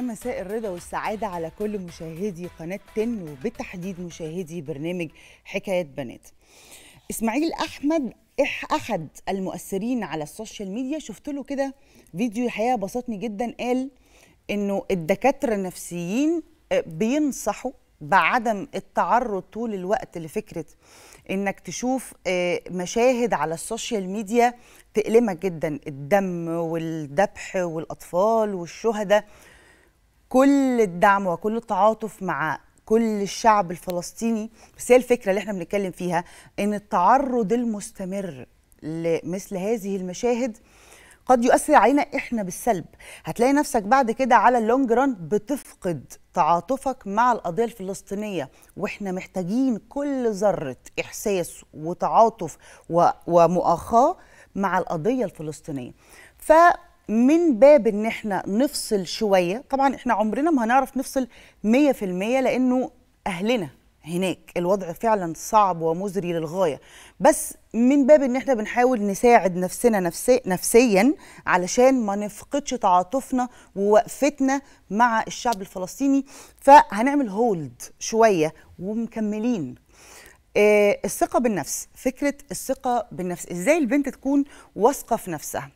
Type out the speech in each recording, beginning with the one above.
مساء الرضا والسعادة على كل مشاهدي قناة تن وبالتحديد مشاهدي برنامج حكايات بنات. إسماعيل أحمد أحد المؤثرين على ال social media شفت له كده فيديو الحقيقة بسطني جدا قال إنه الدكاترة النفسيين آه، بينصحوا بعدم التعرض طول الوقت لفكرة إنك تشوف آه، مشاهد على ال social media تألمك جدا. الدم والذبح والأطفال والشهداء كل الدعم وكل التعاطف مع كل الشعب الفلسطيني. بس هي الفكرة اللي إحنا بنتكلم فيها إن التعرض المستمر لمثل هذه المشاهد قد يؤثر علينا إحنا بالسلب. هتلاقي نفسك بعد كده على اللونج ران بتفقد تعاطفك مع القضية الفلسطينية وإحنا محتاجين كل ذرة إحساس وتعاطف ومؤاخاة مع القضية الفلسطينية. فمن باب إن إحنا نفصل شوية طبعا إحنا عمرنا ما هنعرف نفصل 100% لأنه أهلنا هناك الوضع فعلا صعب ومزري للغاية. بس من باب إن إحنا بنحاول نساعد نفسنا نفسي نفسيا علشان ما نفقدش تعاطفنا ووقفتنا مع الشعب الفلسطيني. فهنعمل هولد شوية ومكملين. آه، الثقة بالنفس فكرة الثقة بالنفس إزاي البنت تكون واثقة في نفسها.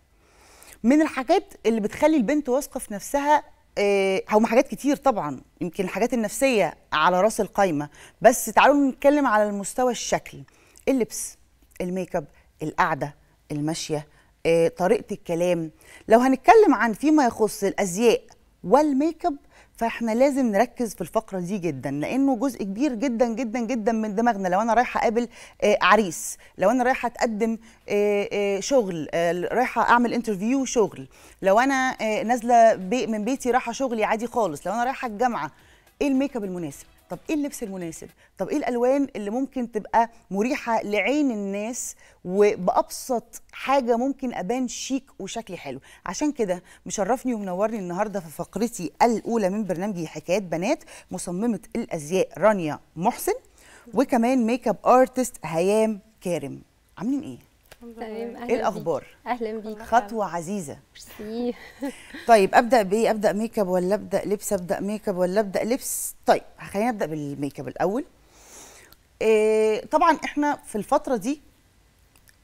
من الحاجات اللي بتخلي البنت واثقة في نفسها آه، هم حاجات كتير طبعا يمكن الحاجات النفسية على رأس القايمة بس تعالوا نتكلم على المستوى الشكل. اللبس ال make up القعدة المشية آه، طريقة الكلام. لو هنتكلم عن فيما يخص الأزياء وال make up فاحنا لازم نركز في الفقرة دي جدا لأنه جزء كبير جدا جدا جدا من دماغنا. لو أنا رايحة أقابل آه، عريس لو أنا رايحة أتقدم آه، آه، شغل رايحة أعمل interview شغل. لو أنا نازلة من بيتي رايحة شغلي عادي خالص. لو أنا رايحة الجامعة إيه ال make up المناسب؟ طب إيه اللبس المناسب؟ طب إيه الألوان اللي ممكن تبقى مريحة لعين الناس وبأبسط حاجة ممكن أبان شيك وشكلي حلو؟ عشان كده مشرفني ومنورني النهارده في فقرتي الأولى من برنامجي حكايات بنات مصممة الأزياء رانيا محسن وكمان make up artist هيام كارم عاملين إيه؟ تمام أهلا إيه الأخبار. أهلا بيك خطوة عزيزة. ميرسي. طيب أبدأ بإيه؟ أبدأ make up ولا أبدأ لبس؟ أبدأ make up ولا أبدأ لبس؟ طيب خلينا نبدأ بال make up الأول. إيه طبعا إحنا في الفترة دي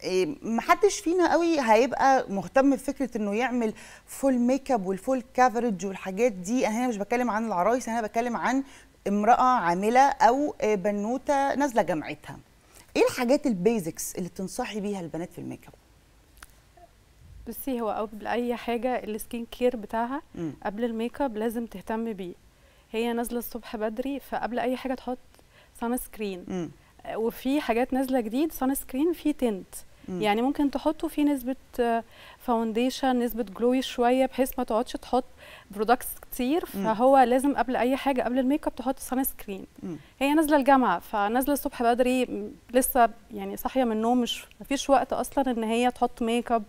إيه محدش فينا قوي هيبقى مهتم بفكرة إنه يعمل full make up وال full coverage والحاجات دي. أنا هنا مش بتكلم عن العرايس أنا بتكلم عن امرأة عاملة أو بنوتة نازلة جامعتها. إيه الحاجات ال basics اللي تنصحي بيها البنات في الميك اب بصي هو قبل أي حاجة ال skin care بتاعها. قبل ال make up لازم تهتم بيه هي نازلة الصبح بدري فقبل أي حاجة تحط sunscreen مم. وفي حاجات نازلة جديد sunscreen فيه tint مم. يعني ممكن تحطه فيه نسبة foundation نسبة glowy شوية بحيث ما تقعدش تحط products كتير. مم. فهو لازم قبل أي حاجة قبل ال make up تحط sunscreen مم. هي نازلة الجامعة فنازلة الصبح بدري لسه يعني صاحية من النوم مش مفيش وقت أصلا إن هي تحط make up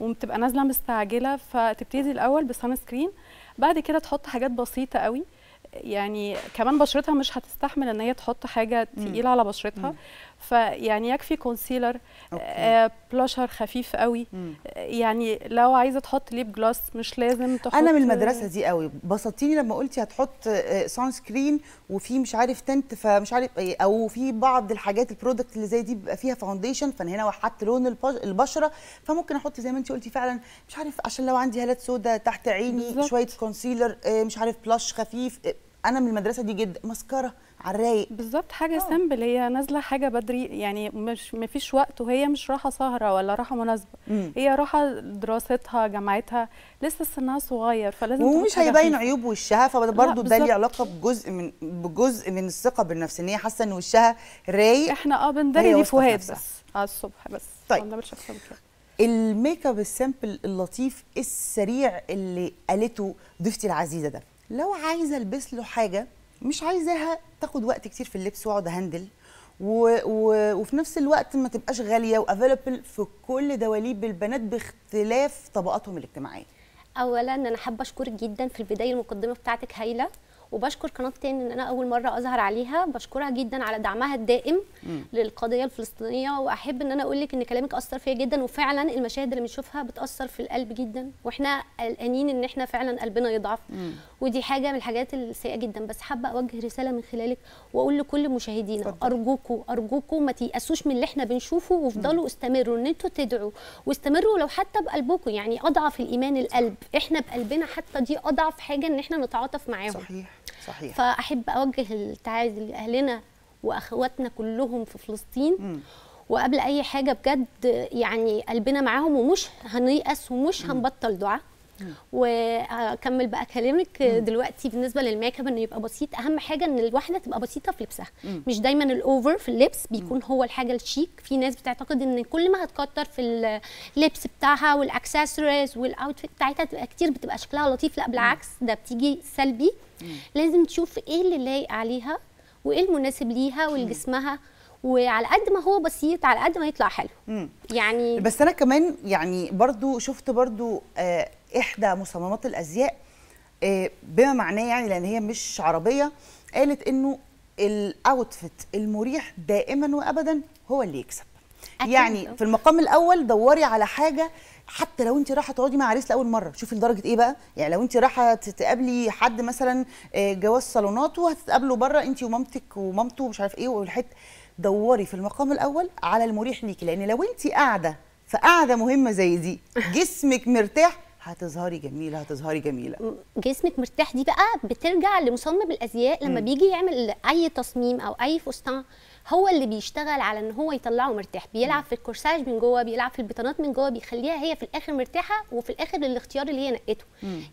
وبتبقى نازلة مستعجلة. فتبتدي الأول ب sunscreen بعد كده تحط حاجات بسيطة قوي. يعني كمان بشرتها مش هتستحمل إن هي تحط حاجة تقيلة على بشرتها. فيعني يكفي concealer. آه بلاشر خفيف قوي مم. آه، يعني لو عايزة تحط lip gloss مش لازم تحط أنا من المدرسة دي قوي بسطتيني لما قلتي هتحط sunscreen وفي مش عارف tint فمش عارف إيه أو في بعض الحاجات ال product اللي زي دي بيبقى فيها foundation فأنا هنا وحدت لون البش- البشرة فممكن أحط زي ما انت قلتي فعلا مش عارف عشان لو عندي هالات سودا تحت عيني بالظبط. شوية concealer آه، مش عارف blush خفيف آه، أنا من المدرسة دي جدا مسكرة على الرايق بالظبط حاجة آه. simple هي نازلة حاجة بدري يعني مش مفيش وقت وهي مش رايحه سهرة ولا رايحه مناسبة مم. هي رايحه دراستها جامعتها لسه سنها صغير فلازم ومش هيبين. عيوب وشها فده برضه ده ليه. علاقة بجزء من بجزء من الثقة بالنفس إن هي حاسة إن وشها رايق إحنا آه بنداري défauts نفسها. بس على الصبح بس طيب. ما بنعملش أكتر من كده ال make up ال simple اللطيف السريع اللي قالته ضيفتي العزيزة ده لو عايزة ألبس له حاجة مش عايزاها تاخد وقت كتير في اللبس واقعد أهندل. وفي نفس الوقت ما تبقاش غالية وافيلبل في كل دواليب البنات باختلاف طبقاتهم الاجتماعية اولا أنا حابة أشكرك جدا في البداية المقدمة بتاعتك هايلة وبشكر قناة تاني إن أنا أول مرة أظهر عليها. بشكرها جدا على دعمها الدائم مم. للقضية الفلسطينية. وأحب إن أنا أقول لك إن كلامك أثر فيا جدا وفعلا المشاهد اللي بنشوفها بتأثر في القلب جدا. وإحنا قلقانين إن إحنا فعلا قلبنا يضعف. مم. ودي حاجة من الحاجات السيئة جدا. بس حابة أوجه رسالة من خلالك وأقول لكل مشاهدينا اتفضل. أرجوكوا أرجوكوا ما تيأسوش من اللي إحنا بنشوفه وافضلوا استمروا إن أنتوا تدعوا. واستمروا لو حتى بقلبكم يعني أضعف الإيمان القلب. إحنا بقلبنا حتى دي أضعف حاجة إن إحنا نتعاطف معاهم. صحيح. صحيح. فأحب أوجه التعازي لأهلنا وأخواتنا كلهم في فلسطين. مم. وقبل أي حاجة بجد يعني قلبنا معاهم ومش هنيأس ومش هنبطل دعاء. وأكمل بقى كلامك. دلوقتي بالنسبة لل make up إنه يبقى بسيط أهم حاجة إن الواحدة تبقى بسيطة في لبسها. مش دايما ال over في اللبس بيكون هو الحاجة الشيك. في ناس بتعتقد إن كل ما هتكتر في اللبس بتاعها وال accessories وال outfit بتاعتها تبقى كتير بتبقى شكلها لطيف. لا بالعكس ده بتيجي سلبي. لازم تشوف إيه اللي لايق عليها وإيه المناسب ليها ولجسمها. وعلى قد ما هو بسيط على قد ما يطلع حلو. مم. يعني بس أنا كمان يعني برضو شفت برضو آه إحدى مصممات الأزياء آه بما معناه يعني لأن هي مش عربية قالت إنه الأوتفيت المريح دائما وابدا هو اللي يكسب. أكيد. يعني في المقام الأول دوري على حاجة حتى لو انت رايحة تقعدي مع عريس لأول مرة. شوفي لدرجة إيه بقى؟ يعني لو انت رايحة تقابلي حد مثلا آه، جواز صالونات وهتتقابلوا بره انت ومامتك ومامته ومش عارف إيه والحته دوري في المقام الأول على المريح ليكي لأن لو انت قاعدة في قاعدة مهمة زي دي جسمك مرتاح هتظهري جميلة هتظهري جميلة. جسمك مرتاح. دي بقى بترجع لمصمم الأزياء لما بيجي يعمل أي تصميم أو أي فستان. هو اللي بيشتغل على إن هو يطلعه مرتاح. بيلعب في الكورساج من جوه بيلعب في البطانات من جوه بيخليها هي في الآخر مرتاحة وفي الآخر الاختيار اللي هي نقته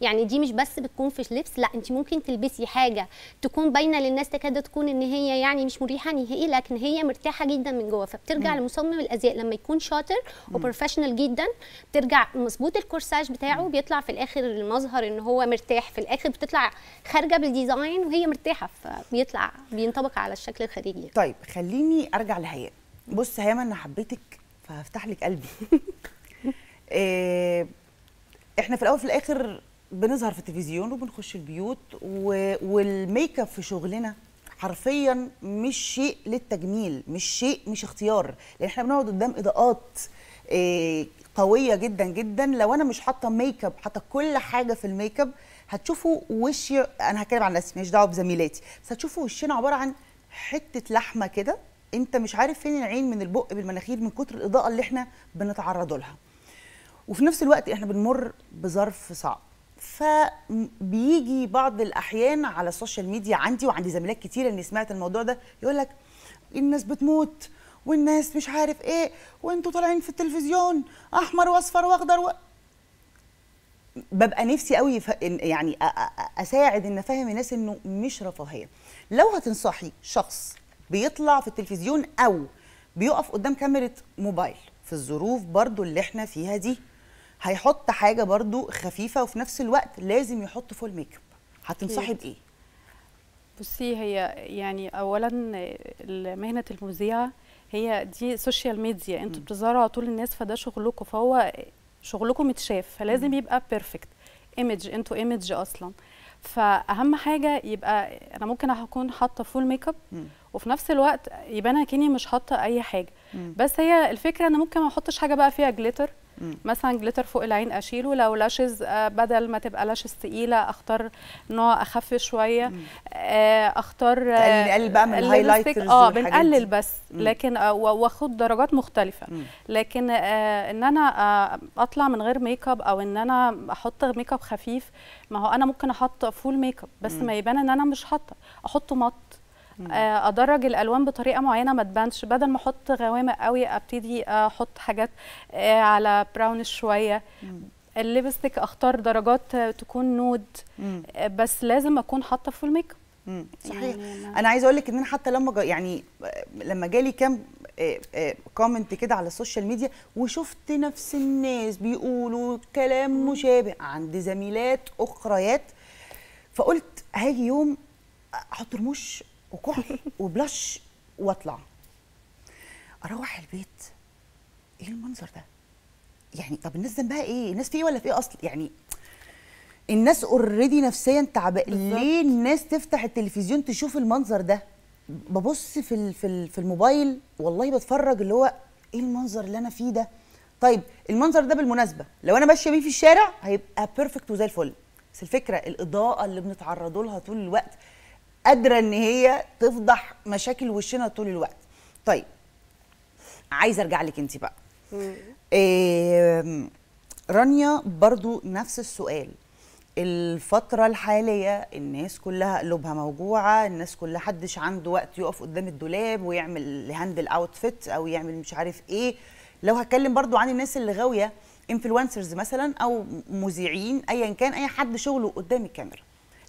يعني دي مش بس بتكون في اللبس لا انت ممكن تلبسي حاجة تكون باينة للناس تكاد تكون إن هي يعني مش مريحة نهائي لكن هي مرتاحة جدا من جوه. فبترجع لمصمم الأزياء. لما يكون شاطر و professional جدا بترجع مظبوط ال corsage بتاعه بيطلع في الآخر المظهر إن هو مرتاح. في الآخر بتطلع خارجة بال design وهي مرتاحة فبيطلع بينطبق على الشكل الخارجي. طيب خليني أرجع لهيام بص هيام أنا حبيتك فهفتح لك قلبي. إيه إحنا في الأول في الآخر بنظهر في التلفزيون وبنخش البيوت و... وال make up في شغلنا حرفيا مش شيء للتجميل مش شيء مش اختيار. لأن إحنا بنقعد قدام إضاءات إيه قوية جدا جدا. لو أنا مش حاطة make up حاطة كل حاجة في ال make up هتشوفوا وشي أنا هتكلم عن نفسي ماليش دعوة بزميلاتي بس هتشوفوا وشنا عبارة عن حتة لحمة كده انت مش عارف فين العين من البق بالمناخير من كتر الإضاءة اللي إحنا بنتعرض لها وفي نفس الوقت إحنا بنمر بظرف صعب فبيجي بعض الأحيان على السوشيال ميديا عندي وعندي زميلات كتير اني سمعت الموضوع ده يقول لك الناس بتموت والناس مش عارف إيه وانتوا طالعين في التلفزيون أحمر وأصفر وأخضر و... ببقى نفسي قوي ف... يعني. أساعد إن أفهم الناس إنه مش رفاهية لو هتنصحي شخص بيطلع في التلفزيون أو بيقف قدام كاميرا موبايل في الظروف برضو اللي إحنا فيها دي هيحط حاجة برضو خفيفة وفي نفس الوقت لازم يحط full make up هتنصحي بإيه؟ بصي هي يعني اولا مهنه المذيعة هي دي social media أنتوا بتظهروا على طول الناس فده شغلكم فهو شغلكم متشاف فلازم يبقى perfect image أنتوا image أصلا. فأهم حاجة يبقى أنا ممكن أكون حاطة full make up وفي نفس الوقت يبقى أنا كأني مش حاطة أي حاجة. مم. بس هي الفكرة إن ممكن ما أحطش حاجة بقى فيها glitter مثلا glitter فوق العين أشيله لو lashes آه، بدل ما تبقى lashes تقيلة أختار نوع أخف شوية آه، أختار آه، نقلل بقى من. ال highlighters آه بنقلل. بس مم. لكن واخد درجات مختلفة مم. لكن إن أنا أطلع من غير make up أو إن أنا أحط make up خفيف ما هو أنا ممكن أحط full make up بس. ما يبان إن أنا مش حاطة احطه مط أدرج الألوان بطريقة معينة ما تبانش. بدل ما أحط غوامق قوي أبتدي أحط حاجات آه، على brownish شوية. ال lipstick أختار درجات آه، تكون nude. آه، بس لازم أكون حاطة full make up. صحيح. يعني أنا عايزه أقول لك إن أنا حتى لما يعني لما جالي كام comment كده على ال social media وشفت نفس الناس بيقولوا كلام مشابه عند زميلات أخريات. فقلت هاجي يوم أحط رموش وكحل وبلاش واطلع. أروح البيت إيه المنظر ده؟ يعني طب الناس ذنبها إيه؟ الناس في إيه ولا في إيه أصلا يعني الناس already نفسيا تعبانة. ليه الناس تفتح التلفزيون تشوف المنظر ده؟ ببص في في الموبايل والله بتفرج اللي هو إيه المنظر اللي أنا فيه ده؟ طيب المنظر ده بالمناسبة لو أنا ماشية بيه في الشارع هيبقى perfect وزي الفل. بس الفكرة الإضاءة اللي بنتعرضوا لها طول الوقت قادرة إن هي تفضح مشاكل وشنا طول الوقت. طيب عايزة أرجع لك انت بقى. إيه رانيا برضو نفس السؤال. الفترة الحالية الناس كلها قلوبها موجوعة الناس كلها حدش عنده وقت يقف قدام الدولاب ويعمل handle outfit أو يعمل مش عارف إيه. لو هتكلم برضو عن الناس اللي غاوية انفلونسرز مثلا أو مذيعين ايا كان أي حد شغله قدام الكاميرا.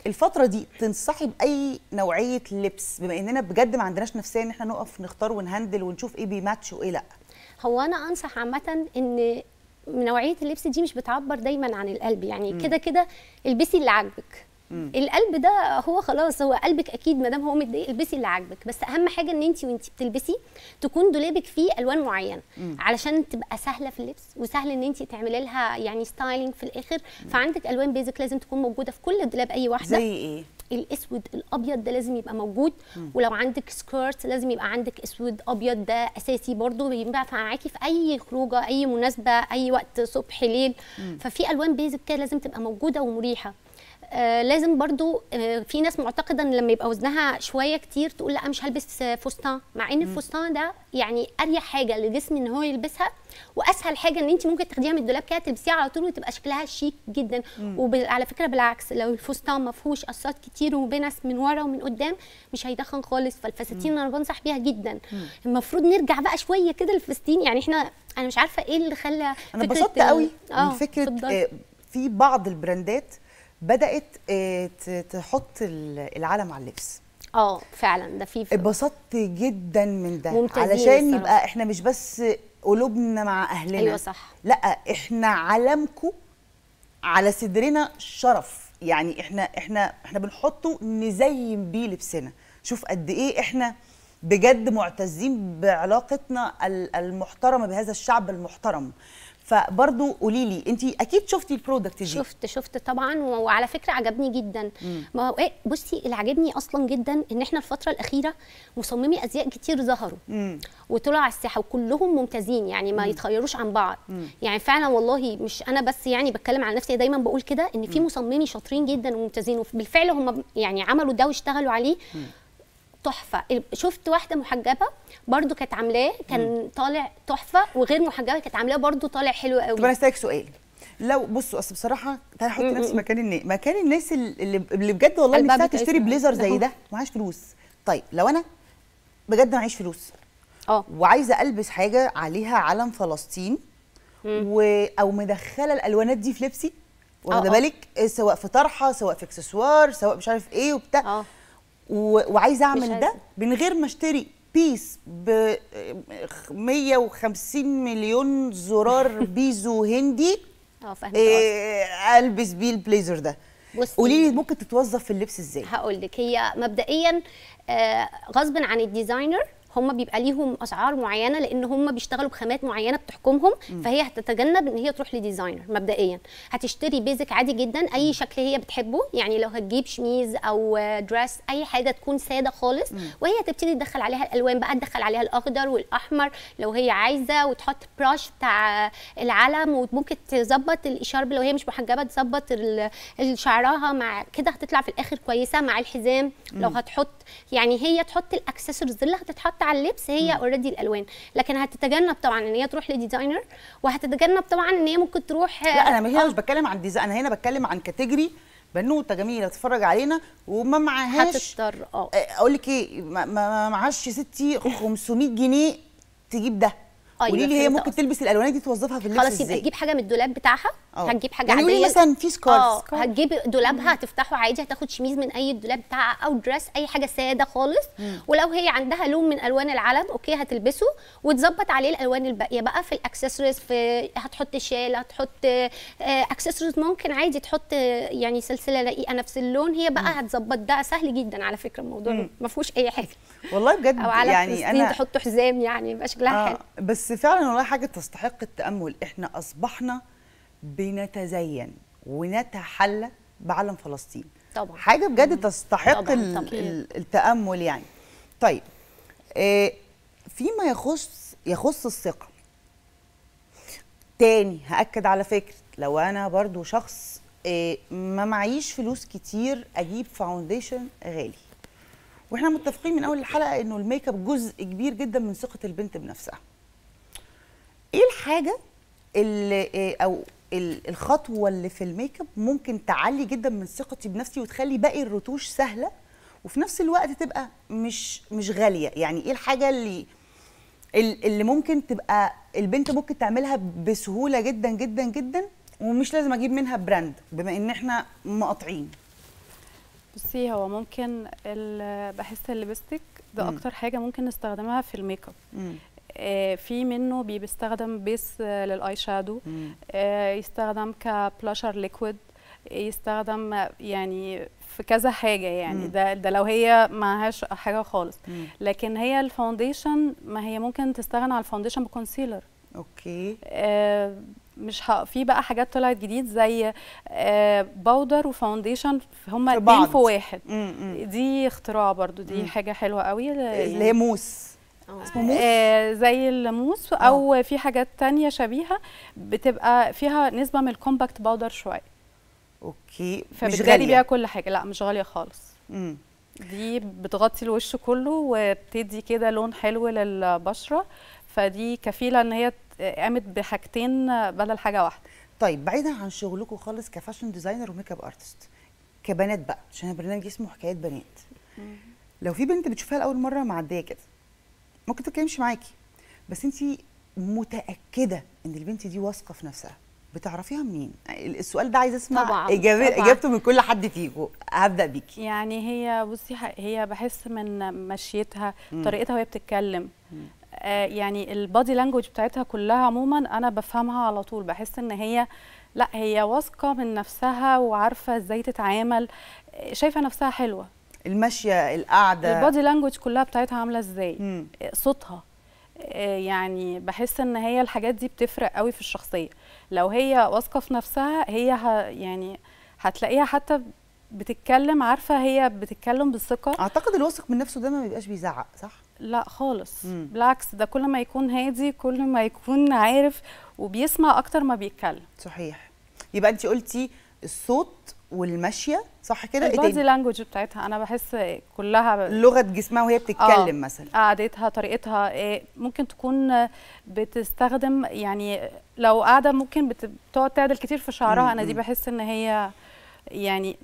الفترة دي تنصحي بأي نوعية لبس؟ بما إننا بجد ما عندناش نفسية إن إحنا نقف نختار ونهندل ونشوف إيه بيماتش وإيه لأ. هو أنا أنصح عامة إن نوعية اللبس دي مش بتعبر دايما عن القلب يعني كده كده البسي اللي عاجبك. القلب ده هو خلاص هو قلبك أكيد ما دام هو متضايق البسي اللي عاجبك. بس أهم حاجة إن انت وانت بتلبسي تكون دولابك فيه ألوان معينة علشان تبقى سهلة في اللبس وسهل إن انت تعملي لها يعني styling في الآخر. فعندك ألوان basic لازم تكون موجودة في كل دولاب أي واحدة. زي إيه؟ الأسود الأبيض ده لازم يبقى موجود. ولو عندك skirt لازم يبقى عندك أسود أبيض ده أساسي برضو ينفع معاكي في أي خروجة أي مناسبة أي وقت صبح ليل. ففي ألوان basic كده لازم تبقى موجودة ومريحة. آه لازم برضو آه في ناس معتقدة إن لما يبقى وزنها شوية كتير تقول لأ مش هلبس فستان مع إن الفستان ده يعني أريح حاجة للجسم إن هو يلبسها وأسهل حاجة إن أنت ممكن تاخديها من الدولاب كده تلبسيها على طول وتبقى شكلها شيك جدا. وعلى فكرة بالعكس لو الفستان ما فيهوش قصات كتير وبنس من ورا ومن قدام مش هيدخن خالص فالفساتين أنا بنصح بيها جدا. المفروض نرجع بقى شوية كده للفساتين يعني إحنا أنا مش عارفة إيه اللي خلى أنا ال- قوي آه، من فكرة في بعض البراندات بدأت آه، تحط ال- العلم على اللبس. آه فعلا. ده في اتبسطت جدا من ده. علشان. يبقى إحنا مش بس قلوبنا مع أهلنا. أيوة صح. لا إحنا علمكم على صدرنا شرف. يعني إحنا إحنا إحنا بنحطه نزين بيه لبسنا. شوف قد إيه إحنا بجد معتزين بعلاقتنا ال- المحترمة بهذا الشعب المحترم. فبرضو قولي لي انت أكيد شفتي البرودكت دي. شفت شفت طبعا وعلى فكرة عجبني جدا. ما هو إيه بصي اللي عجبني أصلا جدا إن إحنا الفترة الأخيرة مصممي أزياء كتير ظهروا. مم. وطلعوا على الساحه وكلهم ممتازين يعني ما يتخيروش عن بعض. يعني فعلا والله مش أنا بس يعني بتكلم على نفسي دايما بقول كده إن في مصممي شاطرين جدا وممتازين وبالفعل هم يعني عملوا ده واشتغلوا عليه. تحفة. شفت واحدة محجبة برضو كانت عاملاه كان طالع تحفة وغير محجبة كانت عاملاه برضو طالع حلو طب قوي أنا اسالك سؤال. لو بصوا أصل بصراحة تعالى أحط نفسي مكان الناس مكان الناس اللي, اللي بجد والله نفسها تشتري. بليزر زي. ده معاش فلوس. طيب لو أنا بجد معيش فلوس آه. وعايزة ألبس حاجة عليها علم فلسطين و... أو مدخلة الألوانات دي في لبسي واخدة آه. بالك؟ إيه، سواء في طرحة سواء في إكسسوار سواء مش عارف إيه وبتاع. آه. و... وعايزة أعمل. ده من غير ما أشتري بيس ب 150 مليون زرار بيزو هندي آه إيه ألبس بيه البليزر ده. قولي لي ممكن تتوظف في اللبس إزاي هقول لك هي مبدئيا آه، غصب عن ال designer هم بيبقى ليهم أسعار معينة لأن هم بيشتغلوا بخامات معينة بتحكمهم فهي هتتجنب إن هي تروح ل designer مبدئيا. هتشتري basic عادي جدا أي شكل هي بتحبه يعني لو هتجيب شميز أو dress أي حاجة تكون سادة خالص وهي تبتدي تدخل عليها الألوان بقى تدخل عليها الأخضر والأحمر لو هي عايزة وتحط brooch بتاع العلم وممكن تظبط الإشارب لو هي مش محجبة تظبط شعرها مع كده هتطلع في الآخر كويسة مع الحزام. لو هتحط يعني هي تحط الاكسسوارز اللي هتتحط على اللبس هي already الألوان. لكن هتتجنب طبعا إن هي تروح ل designer وهتتجنب طبعا إن هي ممكن تروح لا أنا هنا آه، مش بتكلم عن design أنا هنا بتكلم عن category بنوتة جميلة تتفرج علينا وما معهاش هتضطر آه. أقول لك إيه ما معهاش يا ستي 500 جنيه تجيب ده. أيوة، قولي لي هي ممكن قصدك. تلبس الالوانات دي توظفها في اللبس خلاص يبقى تجيب حاجة من الدولاب بتاعها آه. هتجيب حاجة يعني عادية. مثلا في scarf آه هتجيب دولابها هتفتحه عادي هتاخد شميز من أي دولاب بتاعها أو dress أي حاجة سادة خالص. ولو هي عندها لون من ألوان العلم okay هتلبسه وتظبط عليه الألوان الباقية بقى في الأكسسوارز في هتحط شال هتحط أكسسوارز ممكن عادي تحط آه، يعني سلسلة رقيقه نفس اللون. هي بقى هتظبط ده سهل جدا على فكرة الموضوع ما فيهوش أي حاجة. والله بجد أو على يعني أنا تحط حزام يعني يبقى شكلها حلو. آه بس فعلا والله حاجة تستحق التأمل. إحنا أصبحنا بنتزين ونتحلى بعلم فلسطين. طبعا. حاجة بجد تستحق طبعاً، ال- طبعاً. ال- التأمل يعني. طيب آه فيما يخص يخص الثقة. تاني هأكد على فكرة لو أنا برضو شخص إيه ما معيش فلوس كتير أجيب فاونديشن غالي. وإحنا متفقين من أول الحلقة إنه ال make up جزء كبير جدا من ثقة البنت بنفسها. إيه الحاجة اللي إيه أو ال- الخطوة اللي في ال make up ممكن تعلي جدا من ثقتي بنفسي وتخلي باقي الرتوش سهلة وفي نفس الوقت تبقى مش مش غالية؟ يعني إيه الحاجة اللي ال- اللي ممكن تبقى البنت ممكن تعملها بسهولة جدا جدا جدا ومش لازم أجيب منها brand بما ان إحنا مقاطعين؟ بصي هو ممكن بحس ال lipstick ده. أكتر حاجة ممكن نستخدمها في ال make up. في منه بي- بيستخدم base آه، لل eye shadow. آه، يستخدم ك blusher liquid يستخدم آه، يعني في كذا حاجة يعني مم. ده ده لو هي معهاش حاجة خالص مم. لكن هي ال foundation ما هي ممكن تستغنى عن ال foundation ب concealer okay آه، مش ه... في بقى حاجات طلعت جديد زي آه، powder و foundation هما اتنين. في واحد مم. مم. دي اختراع برضو دي مم. حاجة حلوة قوي اللي هي موس آه. آه زي الموس أو في حاجات تانية شبيهة بتبقى فيها نسبة من ال compact powder شوية. okay مش فبتداري بيها كل حاجة. لا مش غالية خالص. مم. دي بتغطي الوش كله وبتدي كده لون حلو للبشرة. فدي كفيلة إن هي قامت بحاجتين بدل حاجة واحدة. طيب بعيدا عن شغلكم خالص ك fashion designer و makeup artist كبنات بقى عشان البرنامج اسمه حكايات بنات. لو في بنت بتشوفها لأول مرة معدية كده ممكن تتكلمش معاكي. بس انت متأكدة ان البنت دي واثقة في نفسها. بتعرفيها منين؟ السؤال ده عايزه اسمع طبعاً، إجابة طبعاً. إجابته من كل حد فيكم هبدأ بيكي. يعني هي بصي هي بحس من مشيتها. طريقتها وهي بتتكلم. آه يعني ال body language بتاعتها كلها عموما أنا بفهمها على طول. بحس إن هي لأ هي واثقة من نفسها وعارفة إزاي تتعامل. آه، شايفة نفسها حلوة. الماشيه القعدة. ال body language كلها بتاعتها عاملة إزاي؟ صوتها. آه، يعني بحس إن هي الحاجات دي بتفرق قوي في الشخصية. لو هي واثقة في نفسها هي ه يعني هتلاقيها حتى بتتكلم عارفة هي بتتكلم بثقة. أعتقد الواثق من نفسه ده ما بيبقاش بيزعق صح؟ لا خالص. مم. بالعكس ده كل ما يكون هادي كل ما يكون عارف وبيسمع أكتر ما بيتكلم. صحيح. يبقى انت قلتي الصوت والماشية صح كده؟ إيه البادي لانجوج بتاعتها أنا بحس كلها لغة جسمها وهي بتتكلم مثلا. قعدتها طريقتها إيه، ممكن تكون آه، بتستخدم يعني لو قاعدة ممكن بت- بتقعد تعدل كتير في شعرها. أنا دي. بحس إن هي يعني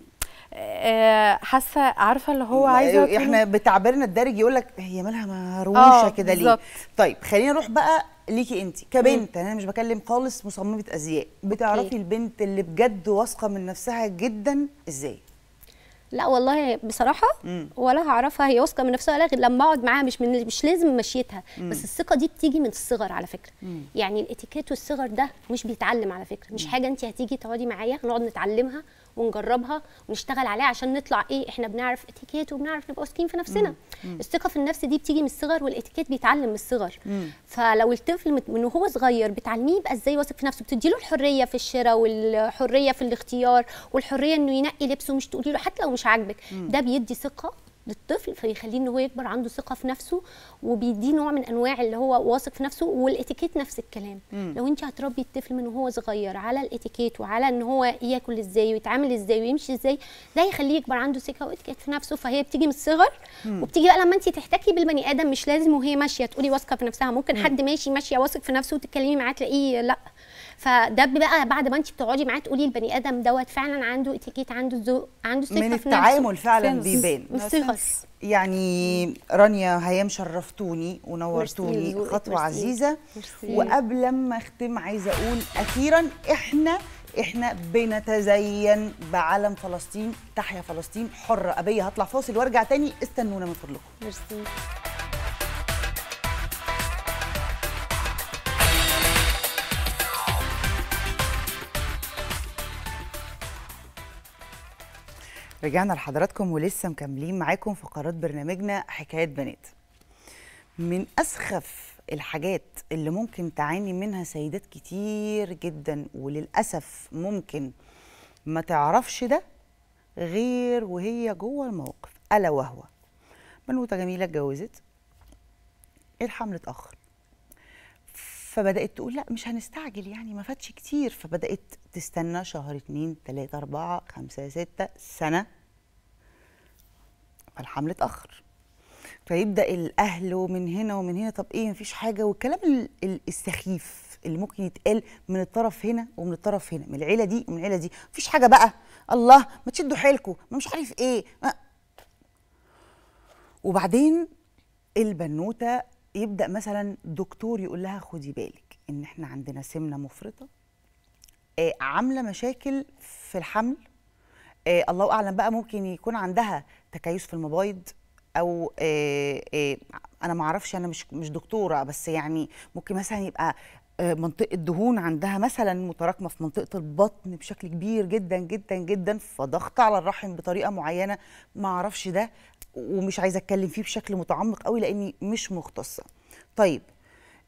آه، حاسة عارفة اللي هو عايزة إحنا بتعبيرنا الدارج يقول لك هي مالها مهروشة آه، كده ليه. طيب خلينا نروح بقى ليكي انت كبنت أنا مش بكلم خالص مصممة أزياء. بتعرفي أوكي. البنت اللي بجد واثقة من نفسها جدا إزاي؟ لا والله بصراحة مم. ولا هعرفها هي واثقة من نفسها ولا غير لما أقعد معاها مش من مش لازم مشيتها. بس الثقة دي بتيجي من الصغر على فكرة. مم. يعني الإتيكيت والصغر ده مش بيتعلم على فكرة. مش حاجة انت هتيجي تقعدي معايا نقعد نتعلمها ونجربها ونشتغل عليها عشان نطلع إيه إحنا بنعرف اتيكيت وبنعرف نبقى واثقين في نفسنا. الثقة في النفس دي بتيجي من الصغر والاتيكيت بيتعلم من الصغر. مم. فلو الطفل من وهو صغير بتعلميه يبقى إزاي واثق في نفسه؟ بتديله الحرية في الشراء والحرية في الاختيار والحرية إنه ينقي لبسه مش تقولي له حتى لو مش عاجبك. ده بيدي ثقة للطفل فيخليه إن هو يكبر عنده ثقة في نفسه وبيديه نوع من أنواع اللي هو واثق في نفسه والاتيكيت نفس الكلام. مم. لو أنت هتربي الطفل من وهو صغير على الاتيكيت وعلى إن هو ياكل إزاي ويتعامل إزاي ويمشي إزاي ده يخليه يكبر عنده ثقة واتيكيت في نفسه فهي بتيجي من الصغر وبتيجي بقى لما أنت تحتكي بالبني آدم مش لازم وهي ماشية تقولي واثقة في نفسها. ممكن حد ماشي ماشية واثق في نفسه وتتكلمي معاه تلاقيه لأ فده بقى بعد ما انت بتقعدي معاه تقولي البني آدم دوت فعلا عنده اتيكيت عنده ذوق عنده ثقة من في نفسه. التعامل فعلا. بيبان. يعني رانيا هيام شرفتوني ونورتوني. خطوة. عزيزة. ميرسي. وقبل ما اختم عايزة أقول أخيرا إحنا إحنا بنتزين بعلم فلسطين تحيا فلسطين حرة أبية. هطلع فاصل وأرجع تاني. استنونا من فضلكم. ميرسي رجعنا لحضراتكم ولسه مكملين معاكم فقرات برنامجنا حكايات بنات. من أسخف الحاجات اللي ممكن تعاني منها سيدات كتير جدا وللأسف ممكن ما تعرفش ده غير وهي جوه الموقف ألا وهو. بنوتة جميلة اتجوزت الحمل اتأخر. فبدأت تقول لا مش هنستعجل يعني ما فاتش كتير. فبدأت تستنى شهر اتنين تلاته أربعة خمسة ستة سنة. فالحمل اتأخر. فيبدأ الأهل ومن هنا ومن هنا طب إيه مفيش حاجة؟ والكلام ال- ال- السخيف اللي ممكن يتقال من الطرف هنا ومن الطرف هنا من العيلة دي ومن العيلة دي. مفيش حاجة بقى. الله ما تشدوا حيلكم مش عارف إيه. وبعدين البنوتة يبدأ مثلا دكتور يقول لها خدي بالك إن إحنا عندنا سمنة مفرطة آه، عاملة مشاكل في الحمل آه الله أعلم بقى ممكن يكون عندها تكيس في المبايض أو آه آه أنا ما أعرفش أنا مش مش دكتورة بس يعني ممكن مثلا يبقى آه منطقة دهون عندها مثلا متراكمة في منطقة البطن بشكل كبير جدا جدا جدا فضغط على الرحم بطريقة معينة ما أعرفش ده ومش عايزة أتكلم فيه بشكل متعمق قوي لأني مش مختصة. طيب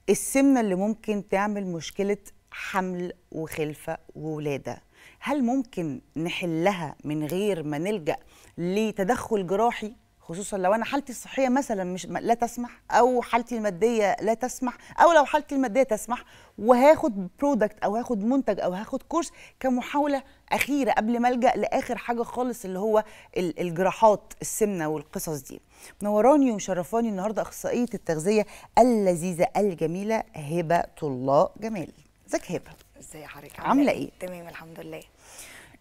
السمنة اللي ممكن تعمل مشكلة حمل وخلفة وولادة هل ممكن نحلها من غير ما نلجأ لتدخل جراحي؟ خصوصا لو أنا حالتي الصحية مثلا مش لا تسمح أو حالتي المادية لا تسمح أو لو حالتي المادية تسمح وهاخد برودكت أو هاخد منتج أو هاخد كورس كمحاولة أخيرة قبل ما ألجأ لآخر حاجة خالص اللي هو ال- الجراحات السمنة والقصص دي. منوراني ومشرفاني النهارده أخصائية التغذية اللذيذة الجميلة هبة الله جمال. إزيك هبة؟ إزاي حضرتك؟ عاملة إيه؟ تمام الحمد لله.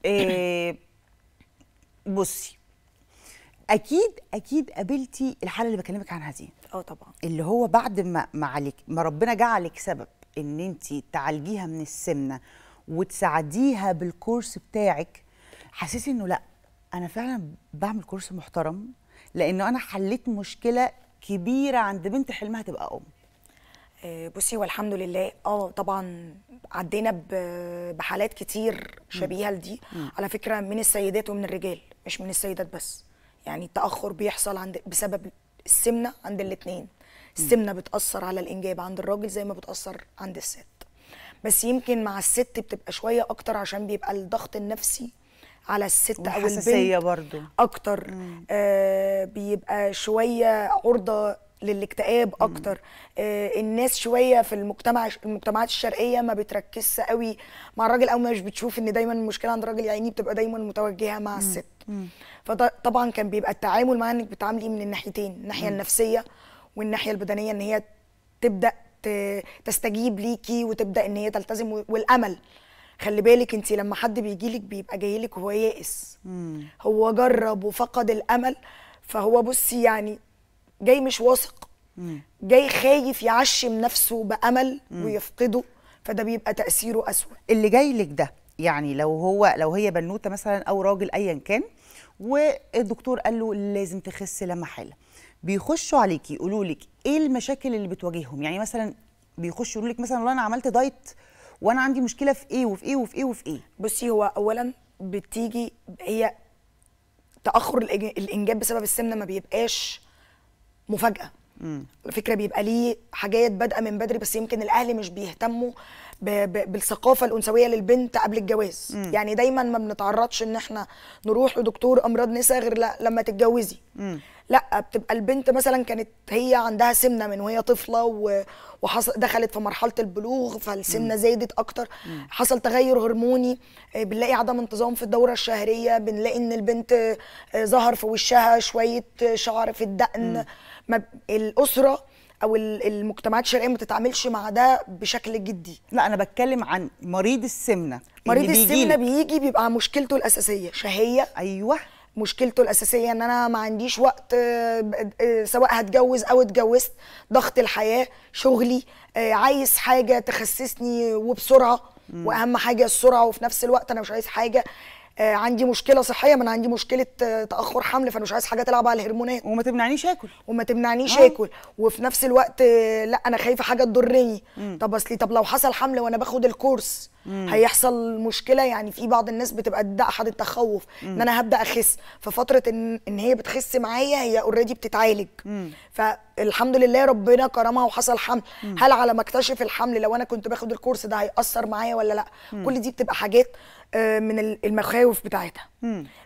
إيه بصي أكيد أكيد قابلتي الحالة اللي بكلمك عنها دي. آه طبعا. اللي هو بعد ما ما عليك ما ربنا جعلك سبب إن انت تعالجيها من السمنة وتساعديها بالكورس بتاعك حسيتي إنه لأ أنا فعلا بعمل كورس محترم لأنه أنا حليت مشكلة كبيرة عند بنت حلمها تبقى أم. آه، بصي والحمد لله آه طبعا عدينا بحالات كتير شبيهة لدي. على فكرة من السيدات ومن الرجال مش من السيدات بس. يعني التاخر بيحصل عند بسبب السمنة عند الاثنين السمنة بتأثر على الإنجاب عند الراجل زي ما بتأثر عند الست. بس يمكن مع الست بتبقى شوية أكتر عشان بيبقى الضغط النفسي على الست أو البنت برضو. أكتر. آه بيبقى شوية عرضة للاكتئاب أكتر. آه الناس شوية في المجتمع المجتمعات الشرقية ما بتركزش قوي مع الراجل أو مش بتشوف إن دايما المشكلة عند الراجل يعني بتبقى دايما متوجهة مع الست. فطبعا كان بيبقى التعامل معاها إنك بتعاملي من الناحيتين الناحية النفسية والناحية البدنية إن هي تبدأ تستجيب ليكي وتبدأ إن هي تلتزم والأمل. خلي بالك انت لما حد بيجي لك بيبقى جاي لك وهو يائس. هو جرب وفقد الأمل فهو بصي يعني جاي مش واثق. جاي خايف يعشم نفسه بأمل ويفقده فده بيبقى تأثيره أسوأ. اللي جاي لك ده يعني لو هو لو هي بنوتة مثلا أو راجل ايا كان والدكتور قال له لازم تخس لا محاله بيخشوا عليكي يقولوا لك إيه المشاكل اللي بتواجههم؟ يعني مثلا بيخشوا يقولوا لك مثلا والله أنا عملت دايت وأنا عندي مشكلة في إيه وفي إيه وفي إيه وفي إيه. بصي هو اولا بتيجي هي تأخر الإنجاب بسبب السمنة ما بيبقاش مفاجأة. على فكره بيبقى ليه حاجات بادئة من بدري بس يمكن الأهل مش بيهتموا ب ب بالثقافة الأنثوية للبنت قبل الجواز. يعني دايما ما بنتعرضش إن إحنا نروح لدكتور أمراض نساء غير لا لما تتجوزي. لا بتبقى البنت مثلا كانت هي عندها سمنة من وهي طفلة وحصل دخلت في مرحلة البلوغ فالسمنة زادت أكتر. حصل تغير هرموني آه، بنلاقي عدم انتظام في الدورة الشهرية بنلاقي إن البنت آه، ظهر في وشها شوية شعر في الدقن. ما الأسرة أو ال- المجتمعات الشرقية ما تتعاملش مع ده بشكل جدي. لا أنا بتكلم عن مريض السمنة مريض السمنة. بيجي بيبقى مشكلته الأساسية شهية. أيوه. مشكلته الأساسية إن أنا ما عنديش وقت آه، آه، سواء هتجوز أو اتجوزت ضغط الحياة شغلي آه، عايز حاجة تخسسني وبسرعة وأهم حاجة السرعة وفي نفس الوقت أنا مش عايز حاجة. عندي مشكلة صحية ما أنا عندي مشكلة آه، تأخر حمل فأنا مش عايز حاجة تلعب على الهرمونات. وما تمنعنيش آكل. وما تمنعنيش آه. آكل. وفي نفس الوقت آه، لا أنا خايفة حاجة تضرني. طب اصلي طب لو حصل حمل وأنا باخد الكورس هيحصل مشكلة؟ يعني في بعض الناس بتبقى ده احد التخوف إن أنا هبدأ أخس. ففتره إن إن هي بتخس معايا هي اوريدي بتتعالج. فالحمد لله ربنا كرمها وحصل حمل. هل على ما اكتشف الحمل لو أنا كنت باخد الكورس ده هيأثر معايا ولا لا؟ كل دي بتبقى حاجات آه، من ال- المخاوف بتاعتها.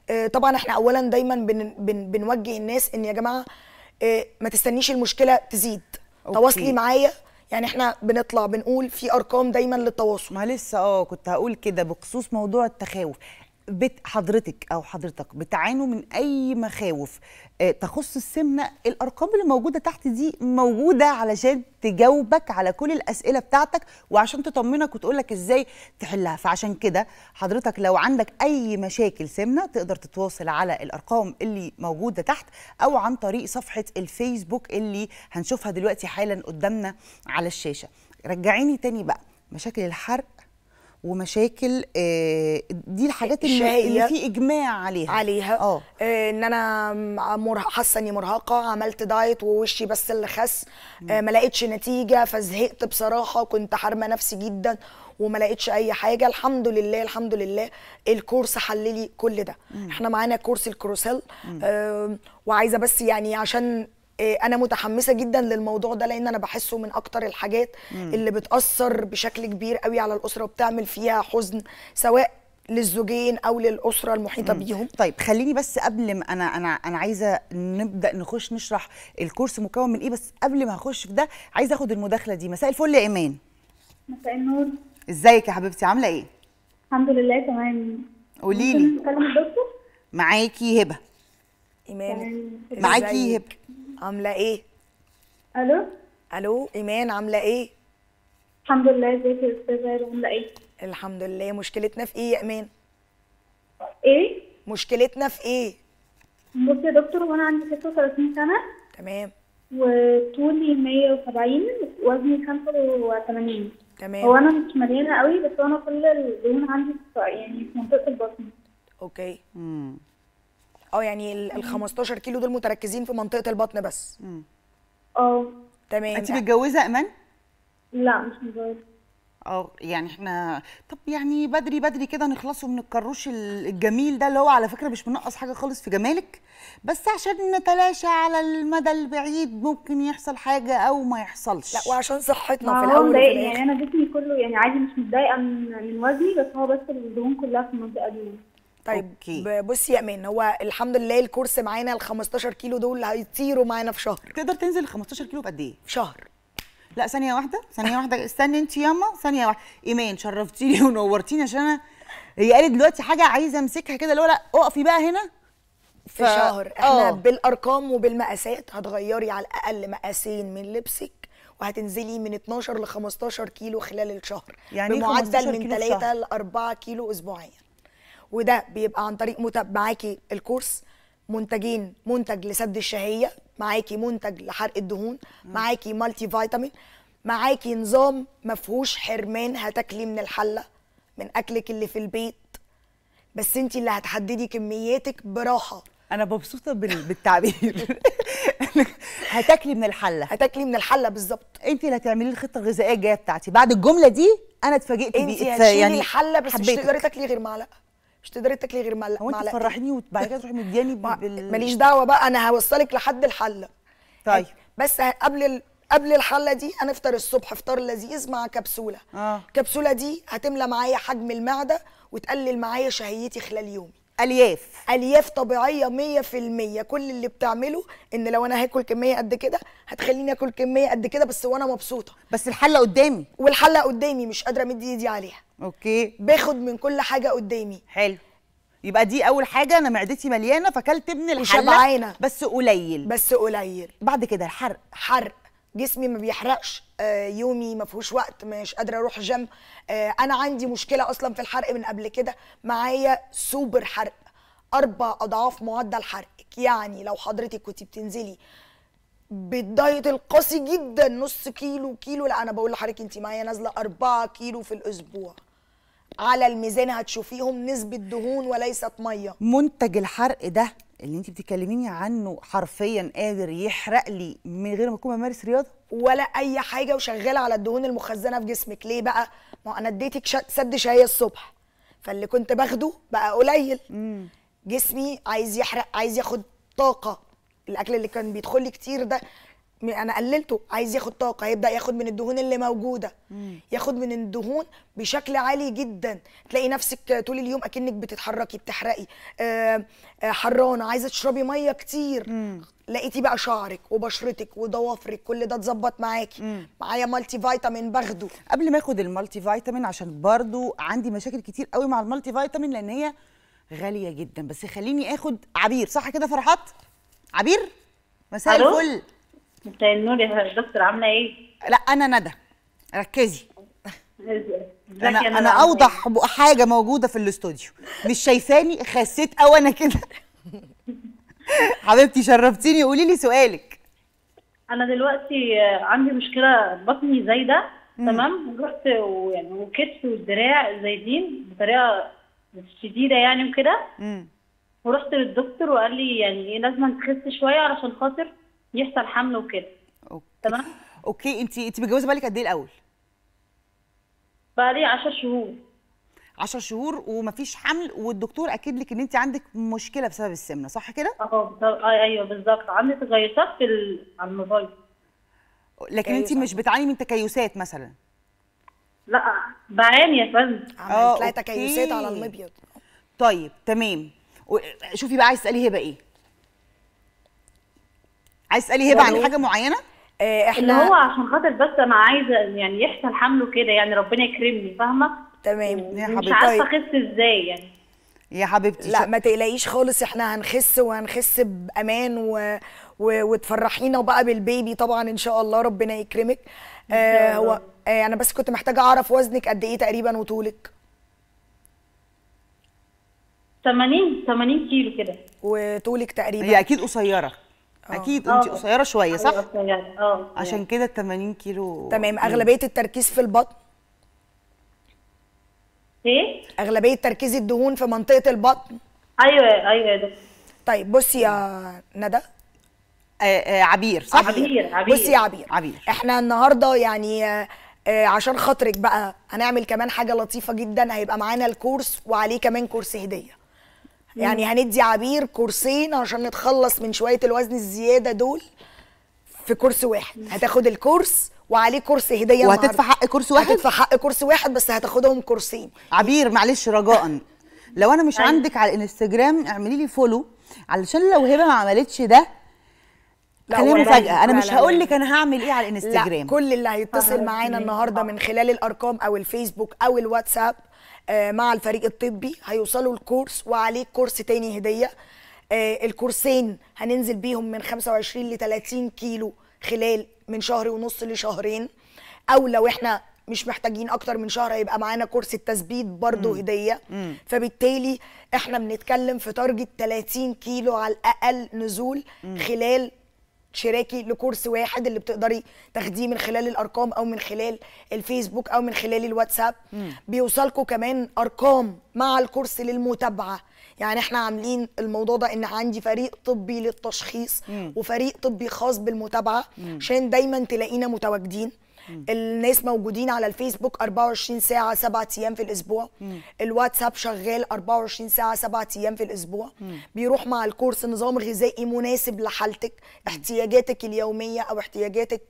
آه، طبعا إحنا اولا دايما بن بن بنوجه الناس إن يا جماعة آه، ما تستنيش المشكلة تزيد. أوكي. تواصلي معايا. يعني إحنا بنطلع بنقول في أرقام دايما للتواصل. ما لسه آه كنت هقول كده بخصوص موضوع التخاوف. بت حضرتك أو حضرتك بتعانوا من أي مخاوف آه، تخص السمنة الأرقام اللي موجودة تحت دي موجودة علشان تجاوبك على كل الأسئلة بتاعتك وعشان تطمنك وتقولك إزاي تحلها. فعشان كده حضرتك لو عندك أي مشاكل سمنة تقدر تتواصل على الأرقام اللي موجودة تحت أو عن طريق صفحة الفيسبوك اللي هنشوفها دلوقتي حالا قدامنا على الشاشة. رجعيني تاني بقى مشاكل الحرق ومشاكل آه، دي الحاجات اللي. اللي في إجماع عليها. عليها. آه. آه، إن أنا حاسة إني مرهقة عملت diet ووشي بس اللي خس آه، ما لقيتش نتيجة فزهقت بصراحة كنت حارمة نفسي جدا وما لقيتش أي حاجة. الحمد لله الحمد لله الكورس حللي كل ده. إحنا معانا كورس الكروسيل آه، وعايزة بس يعني عشان أنا متحمسة جدا للموضوع ده لأن أنا بحسه من أكتر الحاجات اللي بتأثر بشكل كبير قوي على الأسرة وبتعمل فيها حزن سواء للزوجين أو للأسرة المحيطة بيهم. طيب خليني بس قبل ما أنا أنا أنا عايزة نبدأ نخش نشرح الكورس مكون من إيه بس قبل ما هخش في ده عايزة آخد المداخلة دي. مساء الفل يا إيمان. مساء النور. إزيك يا حبيبتي؟ عاملة إيه؟ الحمد لله تمام. قولي لي. معاكي هبة. إيمان. معاكي ازيك؟ عاملة إيه؟ ألو؟ ألو إيمان عاملة إيه؟ الحمد لله ازيك يا أستاذة عاملة إيه؟ الحمد لله. مشكلتنا في إيه يا إيمان؟ إيه؟ مشكلتنا في إيه؟ بصي يا دكتور وأنا عندي 36 سنة تمام. وطولي 170 وزني 85 هو تمام. أنا مش مليانة قوي بس أنا كل الدهون عندي في يعني في منطقة البطن. أوكي. امم آه يعني ال ال 15 كيلو دول متركزين في منطقة البطن بس. آه. تمام. انت متجوزة ايمان لا مش متجوزة. آه يعني إحنا طب يعني بدري بدري كده نخلصوا من الكروش ال- الجميل ده اللي هو على فكرة مش منقص حاجة خالص في جمالك. بس عشان نتلاشى على المدى البعيد ممكن يحصل حاجة أو ما يحصلش. لا وعشان صحتنا في هو الأول وفي يعني أنا جسمي كله يعني عادي مش متضايقة من من وزني بس هو بس الدهون كلها في المنطقة دي. طيب أوكي. بصي يا ايمان هو الحمد لله الكورس معانا ال 15 كيلو دول هيطيروا معانا في شهر. تقدر تنزل 15 كيلو بقد إيه؟ في شهر. لا ثانية واحدة ثانية واحدة استني أنت ياما ثانية واحدة. إيمان شرفتيني ونورتيني عشان أنا هي قالت دلوقتي حاجة عايزة أمسكها كده اللي هو لا اقفي بقى هنا. في شهر. إحنا آه. بالأرقام وبالمقاسات هتغيري على الأقل مقاسين من لبسك وهتنزلي من 12 ل 15 كيلو خلال الشهر. يعني إيه 15 بمعدل من كيلو في 3 شهر؟ ل 4 كيلو اسبوعيا. وده بيبقى عن طريق معاكي الكورس منتجين منتج لسد الشهية معاكي منتج لحرق الدهون معاكي مالتي فيتامين معاكي نظام مفهوش حرمان هتاكلي من الحلة من أكلك اللي في البيت. بس انت اللي هتحددي كمياتك براحة. أنا مبسوطة بال- بالتعبير. هتاكلي من الحلة. هتاكلي من الحلة بالظبط. انت اللي هتعملي لي الخطة الغذائية الجاية بتاعتي. بعد الجملة دي أنا اتفاجئت انت بيه هتشيلي الحلة بس مش حبيتك. تقدري تاكلي غير معلقة. مش تقدري تاكلي غير معلقه هو انت معلقتين. تفرحيني وبعد كده تروحي مدياني بال ماليش دعوة بقى أنا هوصلك لحد الحله طيب. بس قبل ال... قبل الحله دي هنفطر الصبح فطار لذيذ مع كبسولة آه. الكبسوله دي هتملى معايا حجم المعدة وتقلل معايا شهيتي خلال يومي ألياف. ألياف طبيعية 100% كل اللي بتعمله إن لو أنا هاكل كمية قد كده هتخليني أكل كمية قد كده بس وأنا مبسوطة. بس الحلة قدامي. والحلة قدامي مش قادرة أمد إيدي عليها. okay. باخد من كل حاجة قدامي. حلو. يبقى دي أول حاجة. أنا معدتي مليانة فأكلت من الحلة وشبعانة. بس قليل. بس قليل. بعد كده الحرق. حرق. جسمي ما بيحرقش آه، يومي ما فيهوش وقت مش قادرة أروح جيم آه، أنا عندي مشكلة أصلا في الحرق من قبل كده معايا سوبر حرق أربع أضعاف معدل حرقك. يعني لو حضرتك كنت بتنزلي بالدايت القاسي جدا نص كيلو كيلو لا أنا بقول لحضرتك انت معايا نازلة 4 كيلو في الأسبوع. على الميزان هتشوفيهم نسبة دهون وليست مية. منتج الحرق ده اللي انت بتكلميني عنه حرفيا قادر يحرق لي من غير ما اكون بمارس رياضة؟ ولا أي حاجة وشغالة على الدهون المخزنة في جسمك. ليه بقى؟ ما أنا اديتك سد شهية الصبح فاللي كنت باخده بقى قليل. جسمي عايز يحرق عايز ياخد طاقة. الأكل اللي كان بيدخل لي كتير ده أنا قللته. عايز ياخد طاقة هيبدأ ياخد من الدهون اللي موجودة. ياخد من الدهون بشكل عالي جدا. تلاقي نفسك طول اليوم أكنك بتتحركي بتحرقي. آه، آه، حرانة عايزة تشربي مية كتير. لقيتي بقى شعرك وبشرتك وضوافرك كل ده اتظبط معاكي. معايا مالتي فيتامين باخده. قبل ما آخد المالتي فيتامين عشان برضو عندي مشاكل كتير قوي مع المالتي فيتامين لأن هي غالية جدا. بس خليني آخد عبير. صح كده فرحات عبير؟ مساء؟ الفل. مساء النور يا دكتور عاملة إيه؟ لا أنا ندى. ركزي. أنا أنا عاملة أوضح حاجة موجودة في الاستوديو. مش شايفاني؟ خسيت قوي أنا كده. حبيبتي شرفتيني. قولي لي سؤالك؟ أنا دلوقتي عندي مشكلة بطني زايدة تمام؟ رحت ويعني وكتفي والدراع زايدين بطريقة شديدة يعني وكده. ورحت للدكتور وقال لي يعني إيه لازم تخس شوية علشان خاطر يحصل حمل وكده. okay. تمام؟ okay أنت أنت متجوزة بقالك قد إيه الأول؟ بقى لي 10 شهور. 10 شهور ومفيش حمل والدكتور أكد لك إن أنت عندك مشكلة بسبب السمنة صح كده؟ آه بالظبط- آه، أيوه بالظبط. عندي تغيرات في ال... على المبايض. لكن أنت مش بتعاني من تكيسات مثلا؟ لا بعاني يا فندم. عملت لها أوكي. تكيسات على المبيض طيب تمام. شوفي بقى عايز تسألي هبه إيه؟ عايز تسألي هبة عن حاجة معينة؟ آه، اللي هو إحنا عشان خاطر بس أنا عايزة يعني يحصل حمل وكده يعني ربنا يكرمني فاهمة؟ تمام. يا مش حبيبتي. عارفة طيب. أخس إزاي يعني. يا حبيبتي لا ما تقلقيش خالص إحنا هنخس وهنخس بأمان و... و... وتفرحينا بقى بالبيبي طبعا إن شاء الله ربنا يكرمك. آه هو آه أنا بس كنت محتاجة أعرف وزنك قد إيه تقريبا وطولك. 80 80 كيلو كده. وطولك تقريبا؟ هي أكيد قصيرة. أكيد انت آه. قصيرة شوية صح؟ أيوة، آه عشان كده 80 كيلو تمام. أغلبية التركيز في البطن؟ إيه؟ أغلبية تركيز الدهون في منطقة البطن؟ أيوه أيوه يا دكتور. طيب بصي يا ندى. آه آه عبير صح؟ عبير عبير. بصي يا عبير. عبير. إحنا النهارده يعني آه، عشان خاطرك بقى هنعمل كمان حاجة لطيفة جدا. هيبقى معانا الكورس وعليه كمان كورس هدية. يعني هندي عبير كورسين عشان نتخلص من شوية الوزن الزيادة دول في كورس واحد. هتاخد الكورس وعليه كورس هدية وهتدفع النهاردة. حق كورس واحد؟ هتدفع حق كورس واحد بس هتاخدهم كورسين. عبير معلش رجاء. لو أنا مش عندك على الانستجرام اعملي لي follow علشان لو هبة ما عملتش ده خليها أنا لا، مش هقول. لك أنا هعمل إيه على الانستجرام. لا كل اللي هيتصل معانا النهارده من خلال الأرقام أو الفيسبوك أو الواتساب مع الفريق الطبي. هيوصلوا الكورس وعليه كورس تاني هدية. آه، الكورسين هننزل بيهم من 25 ل 30 كيلو خلال من شهر ونص لشهرين. أو لو إحنا مش محتاجين أكتر من شهر هيبقى معانا كورس التثبيت برضه هدية. فبالتالي إحنا بنتكلم في تارجت 30 كيلو على الأقل نزول خلال شراكي لكورس واحد اللي بتقدري تاخديه من خلال الأرقام أو من خلال الفيسبوك أو من خلال الواتساب. بيوصلكوا كمان أرقام مع الكورس للمتابعة. يعني إحنا عاملين الموضوع ده إن عندي فريق طبي للتشخيص وفريق طبي خاص بالمتابعة عشان دايما تلاقينا متواجدين. الناس موجودين على الفيسبوك 24 ساعة 7 أيام في الأسبوع. الواتساب شغال 24 ساعة 7 أيام في الأسبوع. بيروح مع الكورس نظام غذائي مناسب لحالتك احتياجاتك اليومية أو احتياجاتك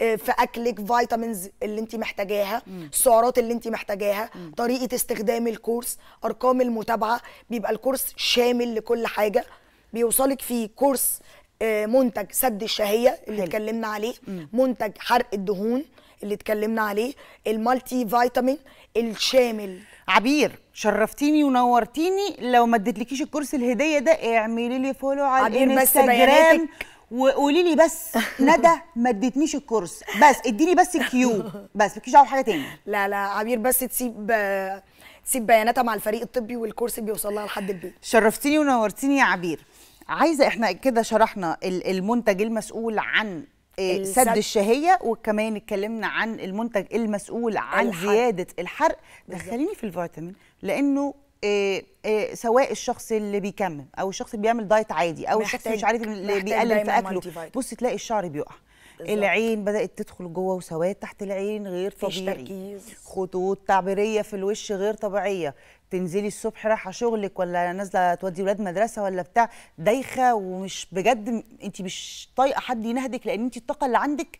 آه، في أكلك vitamins اللي أنت محتاجاها السعرات اللي أنت محتاجاها طريقة استخدام الكورس أرقام المتابعة. بيبقى الكورس شامل لكل حاجة. بيوصلك فيه كورس منتج سد الشهية اللي حلو. اتكلمنا عليه منتج حرق الدهون اللي اتكلمنا عليه ال multivitamin الشامل. عبير شرفتيني ونورتيني. لو ما اديتلكيش الكورس الهدية ده اعملي لي follow على الانستجرام. وقولي لي بس ندى ما اديتنيش الكورس. بس اديني بس cue بس مالكيش دعوه بحاجه تاني. لا لا عبير بس تسيب آه، تسيب بياناتها مع الفريق الطبي والكورس بيوصل لها لحد البيت. شرفتيني ونورتيني يا عبير. عايزة إحنا كده شرحنا ال- المنتج المسؤول عن السد. سد الشهية وكمان اتكلمنا عن المنتج المسؤول عن الحرق. زيادة الحرق دخليني في الفيتامين لأنه إيه إيه سواء الشخص اللي بيكمل أو الشخص اللي بيعمل دايت عادي أو الشخص مش عارف اللي بيقلل في أكله. بص تلاقي الشعر بيقع العين بدأت تدخل جوه وسواد تحت العين غير طبيعي تركيز. خطوط تعبيرية في الوش غير طبيعية تنزلي الصبح رايحه شغلك ولا نازلة تودي ولاد مدرسة ولا بتاع دايخة ومش بجد انت مش طايقة حد ينهدك لأن انت الطاقة اللي عندك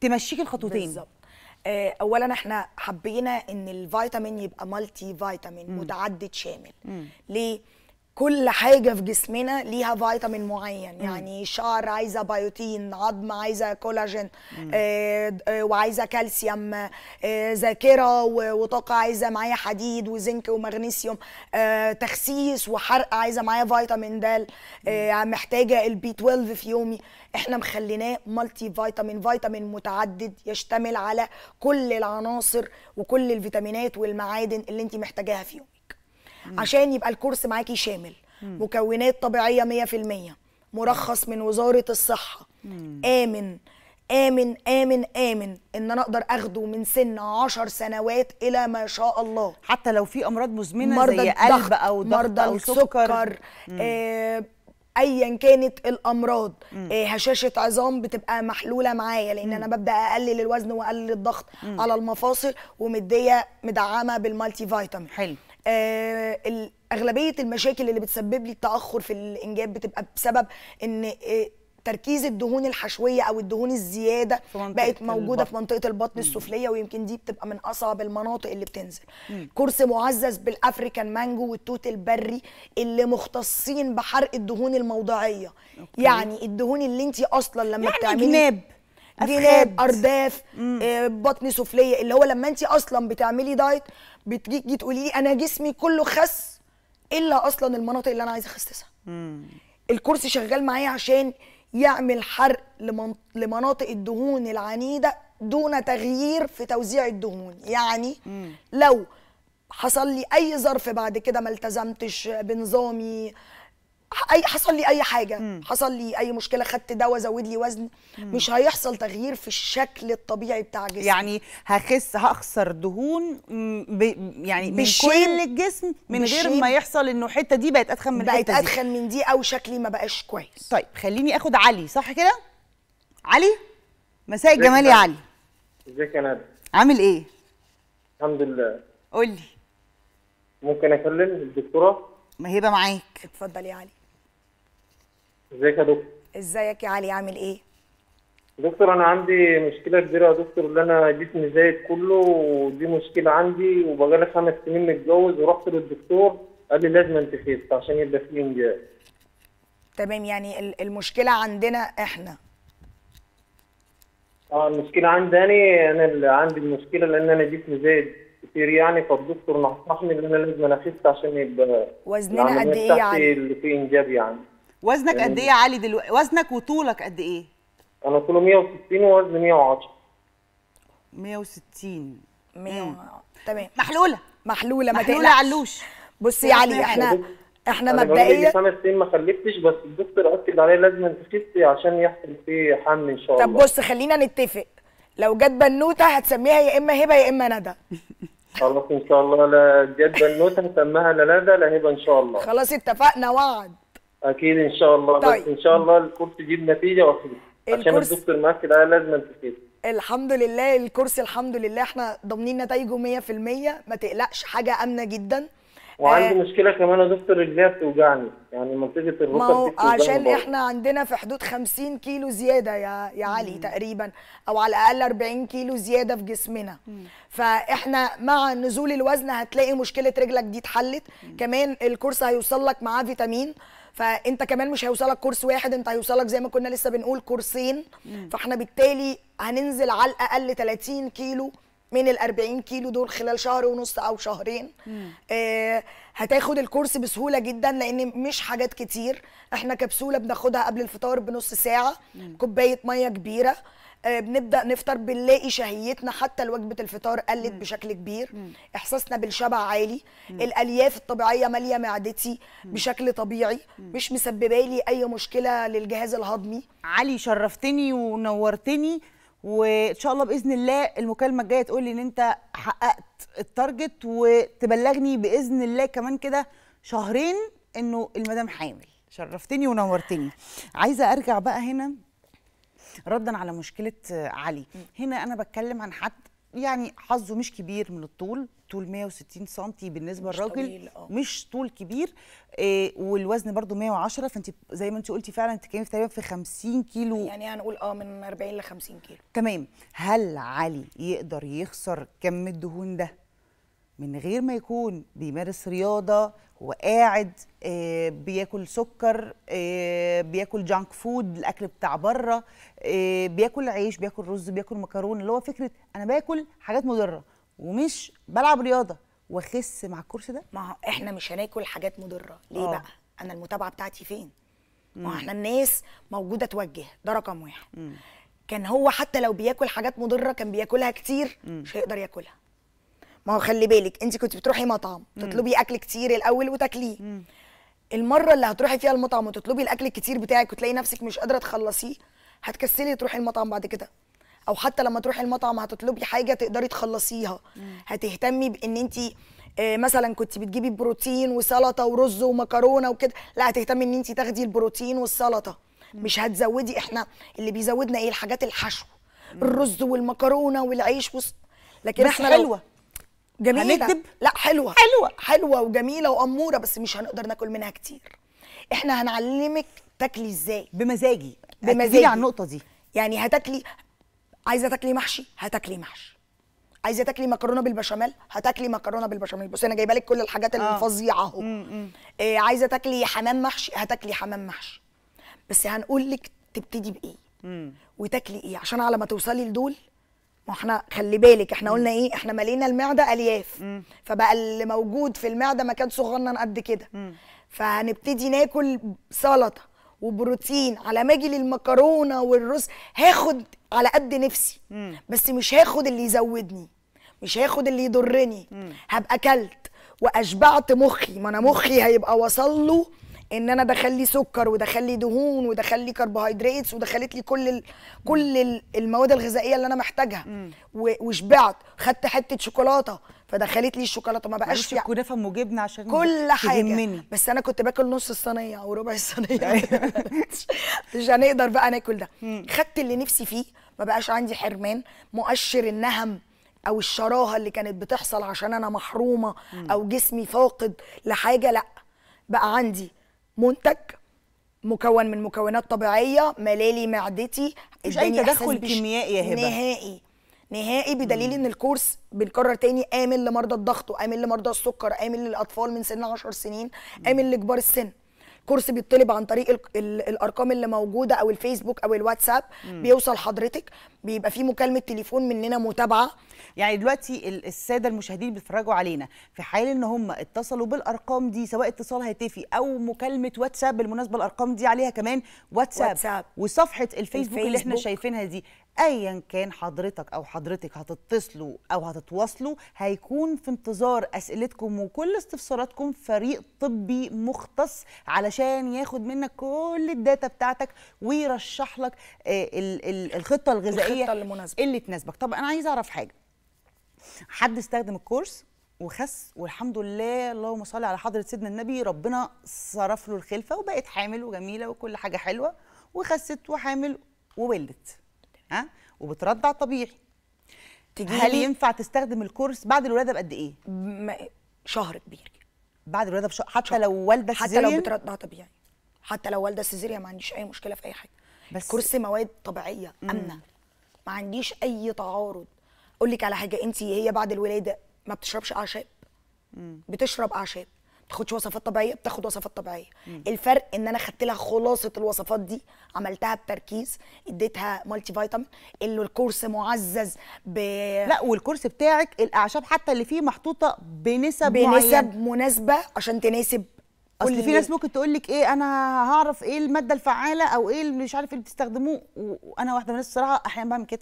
تمشيكي الخطوتين. بالظبط. آه، اولا إحنا حبينا إن الفيتامين يبقى مالتي فيتامين متعدد شامل. ليه؟ كل حاجة في جسمنا ليها فيتامين معين. يعني شعر عايزة بيوتين عظم عايزة كولاجين آه آه وعايزة كالسيوم آه ذاكرة و- وطاقة عايزة معايا حديد وزنك ومغنيسيوم آه تخسيس وحرق عايزة معايا فيتامين د آه محتاجة ال B 12 في يومي. إحنا مخليناه multivitamin فيتامين متعدد يشتمل على كل العناصر وكل الفيتامينات والمعادن اللي انت محتاجاها في يومك. عشان يبقى الكورس معاكي شامل. مكونات طبيعية 100% مرخص من وزارة الصحة. آمن. آمن آمن آمن إن أنا أقدر أخده من سن 10 سنوات إلى ما شاء الله. حتى لو في أمراض مزمنة مرضى زي قلب أو ضغط مرضى أو السكر سكر آه ايا كانت الأمراض. آه هشاشة عظام بتبقى محلولة معايا لأن أنا ببدأ أقلل الوزن وأقلل الضغط على المفاصل ومدية مدعمة بالمالتي فيتامين. حلو. آه أغلبية المشاكل اللي بتسبب لي التأخر في الإنجاب بتبقى بسبب إن آه تركيز الدهون الحشوية أو الدهون الزيادة في بقت موجودة في البطن. منطقة البطن السفلية ويمكن دي بتبقى من أصعب المناطق اللي بتنزل. كورس معزز بال African mango والتوت البري اللي مختصين بحرق الدهون الموضعية. يعني الدهون اللي انت أصلا لما يعني بتعملي جناب جناب. أرداف آه، بطن سفلية اللي هو لما انت أصلا بتعملي diet بتيجي تقولي لي أنا جسمي كله خس إلا أصلا المناطق اللي أنا عايزة اخسسها الكورس شغال معايا عشان يعمل حرق لمن- لمناطق الدهون العنيدة دون تغيير في توزيع الدهون. يعني لو حصل لي أي ظرف بعد كده ما التزمتش بنظامي اي حصل لي أي حاجة. حصل لي أي مشكلة خدت دواء زود لي وزن. مش هيحصل تغيير في الشكل الطبيعي بتاع جسمي. يعني هخس هخسر دهون ب يعني من كل الجسم من غير بالشيب. ما يحصل إنه الحتة دي بقت أتخن من بقت الحته دي. أتخن من دي أو شكلي ما بقاش كويس. طيب خليني آخد علي صح كده؟ علي؟ مساء الجمال يا؟ علي. إزيك يا ندى؟ عامل إيه؟ الحمد لله. قول لي ممكن أكلم الدكتورة؟ ما معاك. اتفضل يا علي. ازيك يا دكتور؟ ازيك يا علي عامل إيه؟ دكتور أنا عندي مشكلة كبيرة يا دكتور ان أنا جسمي زايد كله ودي مشكلة عندي وبقالي خمس سنين متجوز ورحت للدكتور قال لي لازم انت تخس عشان يبقى في انجاب تمام يعني ال- المشكلة عندنا إحنا. آه المشكلة عندي أنا أنا اللي عندي المشكلة لأن أنا جسمي زايد كتير يعني فالدكتور نصحني ان أنا لازم اخس عشان يبقى وزننا قد إيه علي؟ اللي في انجاب يعني. وزنك قد إيه يا علي دلوقتي وزنك وطولك قد إيه؟ أنا طولي 160 ووزني 110 160 مية تمام. محلولة. محلولة ما محلولة علوش. بصي يا علي إحنا. إحنا أنا بقالي مبدئيا خمس سنين ما خلفتش بس الدكتور اكد عليا لازم تخسي عشان يحصل فيه حمل إن شاء طب الله. بص خلينا نتفق. لو جت بنوتة هتسميها يا إما هبة يا إما ندى. خلاص إن شاء الله لا جد بنوتة هسميها لا ندى لا هبة إن شاء الله. خلاص اتفقنا وعد. أكيد إن شاء الله. طيب. بس إن شاء الله الكورس يجيب نتيجة واخد عشان الدكتور مأكد عليا لازم تخسي الحمد لله. الكورس الحمد لله. إحنا ضامنين نتائجه 100% ما تقلقش. حاجة آمنة جدا. وعندي آه، مشكلة كمان يا دكتور رجليها بتوجعني. يعني منطقة ما الركب هو عشان برضه. إحنا عندنا في حدود 50 كيلو زيادة يا يا علي تقريبا. أو على الأقل 40 كيلو زيادة في جسمنا. فإحنا مع نزول الوزن هتلاقي مشكلة رجلك دي اتحلت. كمان الكورس هيوصل لك معاه فيتامين. فانت كمان مش هيوصلك كورس واحد انت هيوصلك زي ما كنا لسه بنقول كورسين. فاحنا بالتالي هننزل على الأقل 30 كيلو من ال 40 كيلو دول خلال شهر ونص أو شهرين. آه هتاخد الكورس بسهولة جدا لأن مش حاجات كتير. إحنا كبسولة بناخدها قبل الفطار بنص ساعة كوباية مية كبيرة. آه بنبدأ نفطر بنلاقي شهيتنا حتى لوجبة الفطار قلت بشكل كبير. إحساسنا بالشبع عالي. الألياف الطبيعية مالية معدتي بشكل طبيعي. مش مسببة لي أي مشكلة للجهاز الهضمي. علي شرفتني ونورتني وإن شاء الله بإذن الله المكالمة الجاية تقول لي إن أنت حققت التارجت وتبلغني بإذن الله كمان كده شهرين إنه المدام حامل. شرفتني ونورتني. عايزة أرجع بقى هنا ردا على مشكلة علي. هنا أنا بتكلم عن حد يعني حظه مش كبير من الطول طول 160 سم بالنسبة مش للراجل طويل، آه. مش طول كبير إيه والوزن برضو 110 فأنت زي ما أنت قلتي فعلا أنت كان تقريبا في 50 كيلو. يعني هنقول آه من 40 ل 50 كيلو. تمام. هل علي يقدر يخسر كم الدهون ده؟ من غير ما يكون بيمارس رياضة وقاعد آه بياكل سكر آه بياكل جانك فود الأكل بتاع بره آه بياكل عيش بياكل رز بياكل مكرونة اللي هو فكرة أنا باكل حاجات مضرة ومش بلعب رياضة واخس مع الكرسي ده. ما هو إحنا مش هناكل حاجات مضرة. ليه آه. بقى؟ أنا المتابعة بتاعتي فين؟ ما هو إحنا الناس موجودة توجه ده رقم واحد. كان هو حتى لو بياكل حاجات مضرة كان بياكلها كتير مش هيقدر ياكلها. ما هو خلي بالك انت كنت بتروحي مطعم تطلبي أكل كتير الأول وتاكليه. المرة اللي هتروحي فيها المطعم وتطلبي الأكل الكتير بتاعك وتلاقي نفسك مش قادرة تخلصيه هتكسلي تروحي المطعم بعد كده. أو حتى لما تروحي المطعم هتطلبي حاجة تقدري تخلصيها. هتهتمي بإن انت مثلا كنت بتجيبي بروتين وسلطة ورز ومكرونة وكده لا هتهتمي إن انت تاخدي البروتين والسلطة. مش هتزودي إحنا اللي بيزودنا إيه؟ الحاجات الحشو. الرز والمكرونة والعيش وص... لكن بس إحنا لو- حلوة جميلة. هنكدب؟ لا حلوة. حلوة. حلوة وجميلة وأمورة بس مش هنقدر ناكل منها كتير. إحنا هنعلمك تاكلي إزاي. بمزاجي. بمزاجي. على النقطة دي. يعني هتاكلي عايزة تاكلي محشي؟ هتاكلي محشي. عايزة تاكلي مكرونة بالبشاميل؟ هتاكلي مكرونة بالبشاميل. بصي أنا جايبة لك كل الحاجات آه. الفظيعة أهو. إيه عايزة تاكلي حمام محشي؟ هتاكلي حمام محشي. بس هنقول لك تبتدي بإيه. وتاكلي إيه؟ عشان على ما توصلي لدول ما إحنا خلي بالك إحنا قلنا إيه؟ إحنا ملينا المعدة ألياف. فبقى اللي موجود في المعدة مكان صغنن قد كده. فهنبتدي ناكل سلطة وبروتين على ما أجي للمكرونة والرز. هاخد على قد نفسي بس مش هاخد اللي يزودني مش هاخد اللي يضرني. هبقى كلت وأشبعت مخي. ما أنا مخي هيبقى وصل له إن أنا دخل لي سكر ودخل لي دهون ودخل لي كربوهيدرات ودخلت لي كل ال... كل ال- المواد الغذائية اللي أنا محتاجها. و... وشبعت. خدت حتة شوكولاتة. فدخلت لي الشوكولاتة. ما بقاش في الكنافة ام جبنة عشان كل حاجة. تهمني. بس أنا كنت باكل نص الصينية أو ربع الصينية. مش هنقدر بقى ناكل ده. خدت اللي نفسي فيه. ما بقاش عندي حرمان. مؤشر النهم أو الشراهة اللي كانت بتحصل عشان أنا محرومة أو جسمي فاقد لحاجة لأ. بقى عندي منتج مكون من مكونات طبيعية ملالي معدتي أي اداني تدخل كيميائي يا هبة. نهائي. نهائي بدليل إن الكورس بنكرر تاني آمن لمرضى الضغط وامن لمرضى السكر آمن للأطفال من سن 10 سنين آمن لكبار السن. كورس بيطلب عن طريق ال ال الأرقام اللي موجودة أو الفيسبوك أو الواتساب بيوصل حضرتك بيبقى فيه مكالمة تليفون مننا متابعة يعني دلوقتي ال- السادة المشاهدين اللي بيتفرجوا علينا في حال إن هم اتصلوا بالأرقام دي سواء اتصال هاتفي أو مكالمة واتساب بالمناسبة الأرقام دي عليها كمان واتساب, واتساب. وصفحة الفيسبوك اللي إحنا الفيسبوك. شايفينها دي ايا كان حضرتك أو حضرتك هتتصلوا أو هتتواصلوا هيكون في انتظار أسئلتكم وكل استفساراتكم فريق طبي مختص علشان ياخد منك كل ال data بتاعتك ويرشح لك آه، ال- ال- الخطة الغذائية الخطة المناسبة. اللي تناسبك. طب أنا عايزه أعرف حاجة. حد استخدم الكورس وخس والحمد لله اللهم صل على حضرة سيدنا النبي ربنا صرف له الخلفة وبقت حامل وجميلة وكل حاجة حلوة وخست وحامل وولدت. ها؟ وبترضع طبيعي تجي هل ينفع تستخدم الكورس بعد الولادة بقد إيه؟ م- شهر كبير. بعد الولادة بش... حتى لو والدة حتى لو؟ بترضع طبيعي حتى لو والدة caesarean ما عنديش أي مشكلة في أي حاجة. بس- كورس مواد طبيعية آمنة. ما عنديش أي تعارض. أقول لك على حاجة انت هي بعد الولادة ما بتشربش أعشاب؟ بتشرب أعشاب. ما بتاخدش وصفات طبيعية بتاخد وصفات طبيعية. الفرق إن أنا خدت لها خلاصة الوصفات دي عملتها بتركيز اديتها multivitamin اللي الكورس معزز ب لا والكورس بتاعك الأعشاب حتى اللي فيه محطوطة بنسب بنسب معينة. مناسبة عشان تناسب أصل في ناس ممكن تقول لك إيه أنا هعرف إيه المادة الفعالة أو إيه اللي مش عارف اللي بتستخدموه وأنا واحدة من الناس الصراحة أحيانا بعمل كده.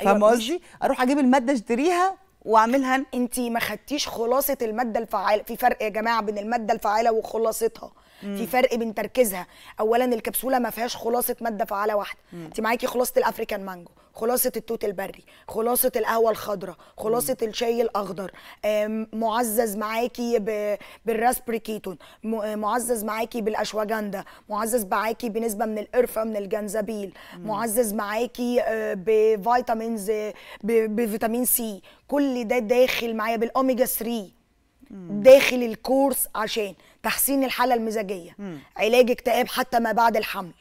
أيوة، فاهمة قصدي؟ أروح أجيب المادة أشتريها واعملها. انت ما خدتيش خلاصة المادة الفعالة. في فرق يا جماعة بين المادة الفعالة وخلاصتها. في فرق بين تركيزها. اولا الكبسولة ما فيهاش خلاصة مادة فعالة واحدة. انت معاكي خلاصة ال African mango. خلاصة التوت البري خلاصة القهوة الخضراء خلاصة الشاي الأخضر معزز معاكي ب- بال raspberry ketone م- آه، معزز معاكي بالأشواجندا معزز معاكي بنسبة من القرفة من الجنزبيل معزز معاكي آه، ب vitamins ب vitamin C كل ده داخل معايا بالأوميجا 3 داخل الكورس عشان تحسين الحالة المزاجية علاج اكتئاب حتى ما بعد الحمل.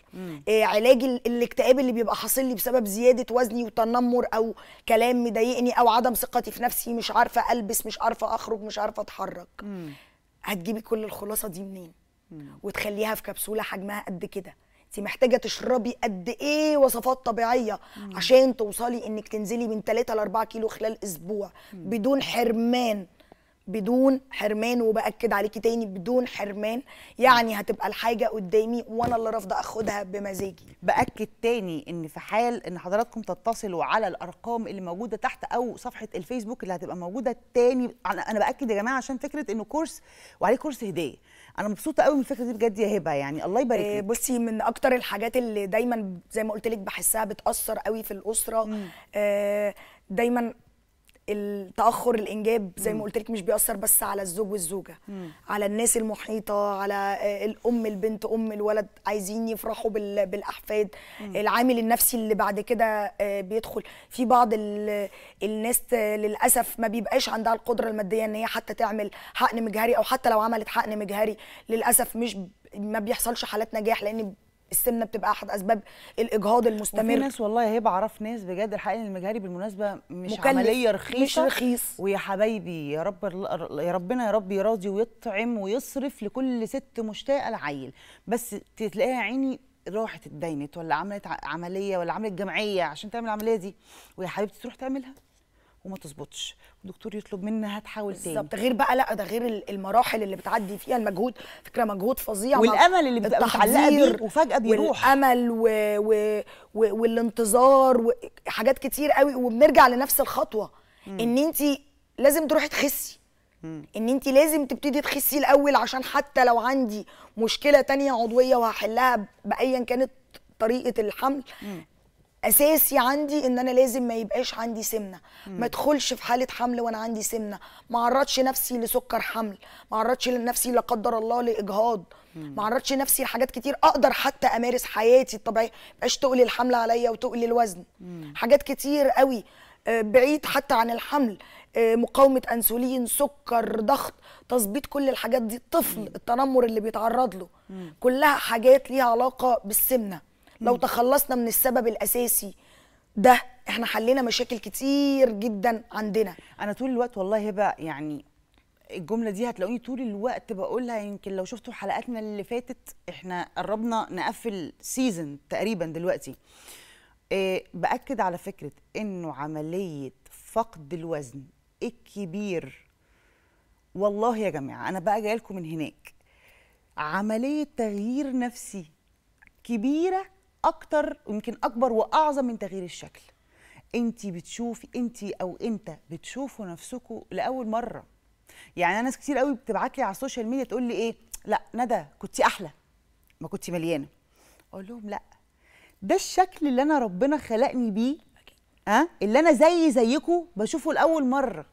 إيه علاج ال- الاكتئاب اللي بيبقى حاصل لي بسبب زيادة وزني وتنمر أو كلام مضايقني أو عدم ثقتي في نفسي مش عارفة ألبس مش عارفة أخرج مش عارفة أتحرك. هتجيبي كل الخلاصة دي منين؟ وتخليها في كبسولة حجمها قد كده. انت محتاجة تشربي قد إيه وصفات طبيعية عشان توصلي إنك تنزلي من 3 ل 4 كيلو خلال أسبوع بدون حرمان. بدون حرمان وبأكد عليكي تاني بدون حرمان. يعني هتبقى الحاجة قدامي وأنا اللي رافضة أخدها بمزاجي. بأكد تاني إن في حال إن حضراتكم تتصلوا على الأرقام اللي موجودة تحت أو صفحة الفيسبوك اللي هتبقى موجودة تاني. أنا بأكد يا جماعة عشان فكرة إنه كورس وعليه كورس هدية. أنا مبسوطة قوي من الفكرة دي بجد يا هبة يعني. الله يبارك آه، لك. بصي من أكتر الحاجات اللي دايما زي ما قلت لك بحسها بتأثر قوي في الأسرة آه، دايما التأخر الإنجاب زي ما قلت لك مش بيأثر بس على الزوج والزوجة. على الناس المحيطة على آه، الأم البنت أم الولد عايزين يفرحوا بال- بالأحفاد. العامل النفسي اللي بعد كده آه، بيدخل. في بعض ال- الناس للأسف ما بيبقاش عندها القدرة المادية إن هي حتى تعمل حقن مجهري أو حتى لو عملت حقن مجهري للأسف مش ما بيحصلش حالات نجاح لأن السمنة بتبقى أحد أسباب الإجهاض وفي المستمر. ناس والله هبه اعرف ناس بجد الحقيقة المجهري بالمناسبة مش مكلف، عملية مش رخيصة. رخيص. ويا حبايبي يا رب يا ربنا يا رب يراضي ويطعم ويصرف لكل ست مشتاقة لعيل. بس تلاقيها عيني راحت اتدينت ولا عملت عملية ولا عملت جمعية عشان تعمل العملية دي. ويا حبيبتي تروح تعملها. وما تظبطش. والدكتور يطلب منها تحاول تاني. بالظبط. غير بقى لا ده غير ال- المراحل اللي بتعدي فيها المجهود. فكرة مجهود فظيع والأمل اللي بتبقى متعلقة بيه وفجأة بيروح. والأمل و... و... و... والانتظار وحاجات كتير قوي. وبنرجع لنفس الخطوة. إن أنت لازم تروحي تخسي. إن أنت لازم تبتدي تخسي الأول عشان حتى لو عندي مشكلة تانية عضوية وهحلها بايا كانت طريقة الحمل. أساسي عندي إن أنا لازم ما يبقاش عندي سمنة. ما أدخلش في حالة حمل وأنا عندي سمنة. ما اعرضش نفسي لسكر حمل. ما اعرضش نفسي لا قدر الله لإجهاض. ما اعرضش نفسي لحاجات كتير أقدر حتى أمارس حياتي الطبيعية. ما يبقاش تقل الحمل عليا وتقل الوزن. حاجات كتير قوي. آه، بعيد حتى عن الحمل. آه، مقاومة أنسولين سكر ضغط تظبيط كل الحاجات دي. الطفل التنمر اللي بيتعرض له. كلها حاجات ليها علاقة بالسمنة. لو تخلصنا من السبب الأساسي ده إحنا حلينا مشاكل كتير جدا عندنا. أنا طول الوقت والله هبه يعني الجملة دي هتلاقوني طول الوقت بقولها يمكن لو شفتوا حلقاتنا اللي فاتت إحنا قربنا نقفل سيزون تقريبا دلوقتي. إيه بأكد على فكرة إنه عملية فقد الوزن الكبير. والله يا جماعة أنا بقى جاية لكم من هناك. عملية تغيير نفسي كبيرة أكتر ويمكن أكبر وأعظم من تغيير الشكل. انت بتشوفي انت أو انت بتشوفوا نفسكم لأول مرة؟ يعني أنا ناس كتير قوي بتبعت لي على ال social media تقول لي إيه لأ ندى كنتي أحلى ما كنتي مليانة. أقول لهم لأ. ده الشكل اللي أنا ربنا خلقني بيه ها؟ اللي أنا زي زيكم بشوفه لأول مرة.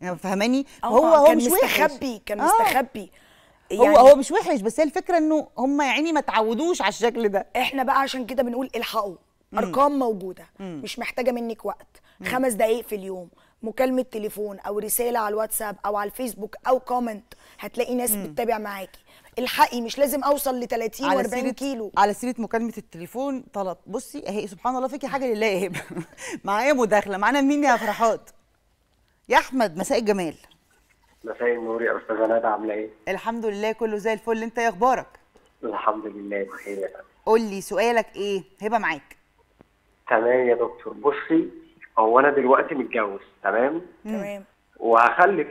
يعني فاهماني؟ هو هو كان مش وحش. مستخبي كان آه. مستخبي هو هو مش وحش بس هي الفكرة إنه هم يا عيني ما تعودوش على الشكل ده. إحنا بقى عشان كده بنقول الحقوا. أرقام موجودة. مش محتاجة منك وقت. خمس دقايق في اليوم. مكالمة تليفون أو رسالة على الواتساب أو على الفيسبوك أو كومنت هتلاقي ناس بتتابع معاكي. الحقي مش لازم أوصل ل 30 على و40 سيرة كيلو. على سيرة مكالمة التليفون طلب. بصي اهي سبحان الله فيكي حاجة لله. معايا مداخلة معانا مين يا فرحات. يا أحمد مساء الجمال. مساء النور يا أستاذة ندى عاملة إيه؟ الحمد لله كله زي الفل. أنت إيه أخبارك؟ الحمد لله بخير قول لي سؤالك إيه؟ هبة معاك. تمام يا دكتور. بصي هو أنا دلوقتي متجوز تمام؟ تمام. وهخلف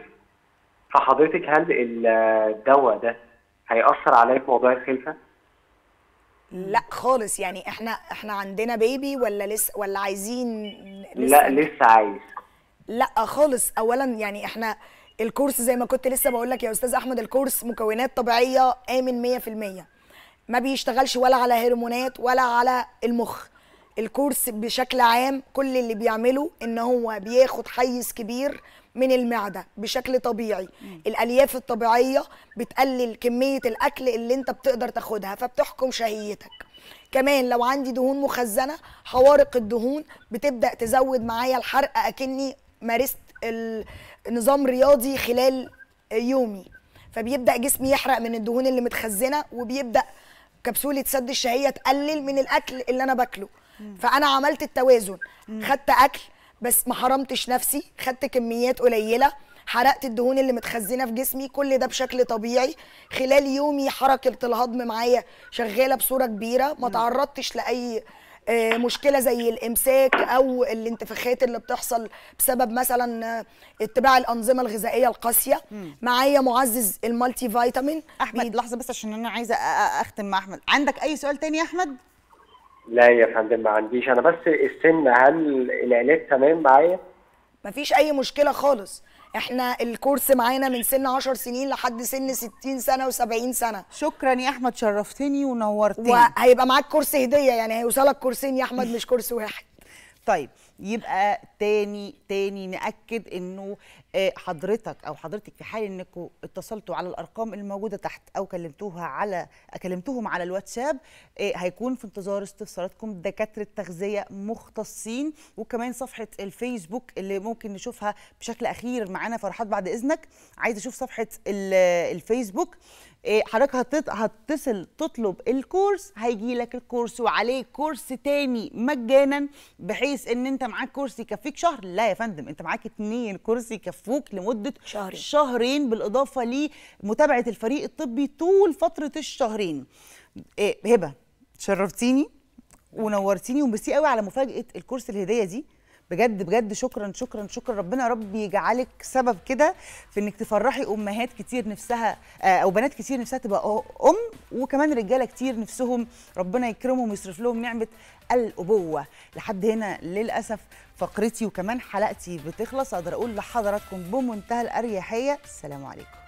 فحضرتك هل الدواء ده هيأثر عليا في موضوع الخلفة؟ لا خالص. يعني إحنا إحنا عندنا بيبي ولا لسه ولا عايزين لا لسه عايز. لا خالص. اولا يعني إحنا الكورس زي ما كنت لسه بقول لك يا أستاذ أحمد الكورس مكونات طبيعية آمن 100% ما بيشتغلش ولا على هرمونات ولا على المخ. الكورس بشكل عام كل اللي بيعمله إن هو بياخد حيز كبير من المعدة بشكل طبيعي. الألياف الطبيعية بتقلل كمية الأكل اللي أنت بتقدر تاخدها فبتحكم شهيتك. كمان لو عندي دهون مخزنة حوارق الدهون بتبدأ تزود معايا الحرق أكني مارست ال- نظام رياضي خلال يومي. فبيبدأ جسمي يحرق من الدهون اللي متخزنة وبيبدأ كبسولة سد الشهية تقلل من الأكل اللي أنا باكله. فأنا عملت التوازن. خدت أكل بس ما حرمتش نفسي خدت كميات قليلة حرقت الدهون اللي متخزنة في جسمي كل ده بشكل طبيعي. خلال يومي حركة الهضم معايا شغالة بصورة كبيرة ما تعرضتش لأي مشكلة زي الإمساك أو الانتفاخات اللي بتحصل بسبب مثلا آه، اتباع الأنظمة الغذائية القاسية. معايا معزز المالتي فيتامين. أحمد لحظة بس عشان أنا عايزة أ- أ- أختم مع أحمد. عندك أي سؤال تاني يا أحمد؟ لا يا فندم ما عنديش. أنا بس السن هل العلاج تمام معايا؟ مفيش أي مشكلة خالص. إحنا الكورس معانا من سن 10 سنين لحد سن 60 سنة و70 سنة. شكرا يا أحمد شرفتني ونورتني. وهيبقى معاك كورس هدية يعني هيوصلك كورسين يا أحمد مش كورس واحد. طيب يبقى تاني تاني نأكد إنه آه، حضرتك أو حضرتك في حال انكم اتصلتوا على الأرقام الموجودة تحت أو كلمتوها على كلمتوهم على الواتساب آه، هيكون في انتظار استفساراتكم دكاترة تغذية مختصين وكمان صفحة الفيسبوك اللي ممكن نشوفها بشكل أخير معانا فرحات بعد إذنك. عايزه أشوف صفحة ال- الفيسبوك. حضرتك هتت- هتتصل تطلب الكورس هيجي لك الكورس وعليه كورس تاني مجانا بحيث إن أنت معاك كورس يكفيك شهر. لا يا فندم أنت معاك اتنين كورس يكفوك لمدة شهرين. شهرين بالإضافة لمتابعة الفريق الطبي طول فترة الشهرين. إيه هبة شرفتيني ونورتيني وميرسي قوي على مفاجأة الكورس الهدية دي. بجد بجد شكرا شكرا شكرا. ربنا يا رب يجعلك سبب كده في إنك تفرحي أمهات كتير نفسها آه، أو بنات كتير نفسها تبقى أم وكمان رجالة كتير نفسهم. ربنا يكرمهم ويصرف لهم نعمة الأبوة. لحد هنا للأسف فقرتي وكمان حلقتي بتخلص. أقدر أقول لحضراتكم بمنتهى الأريحية. السلام عليكم.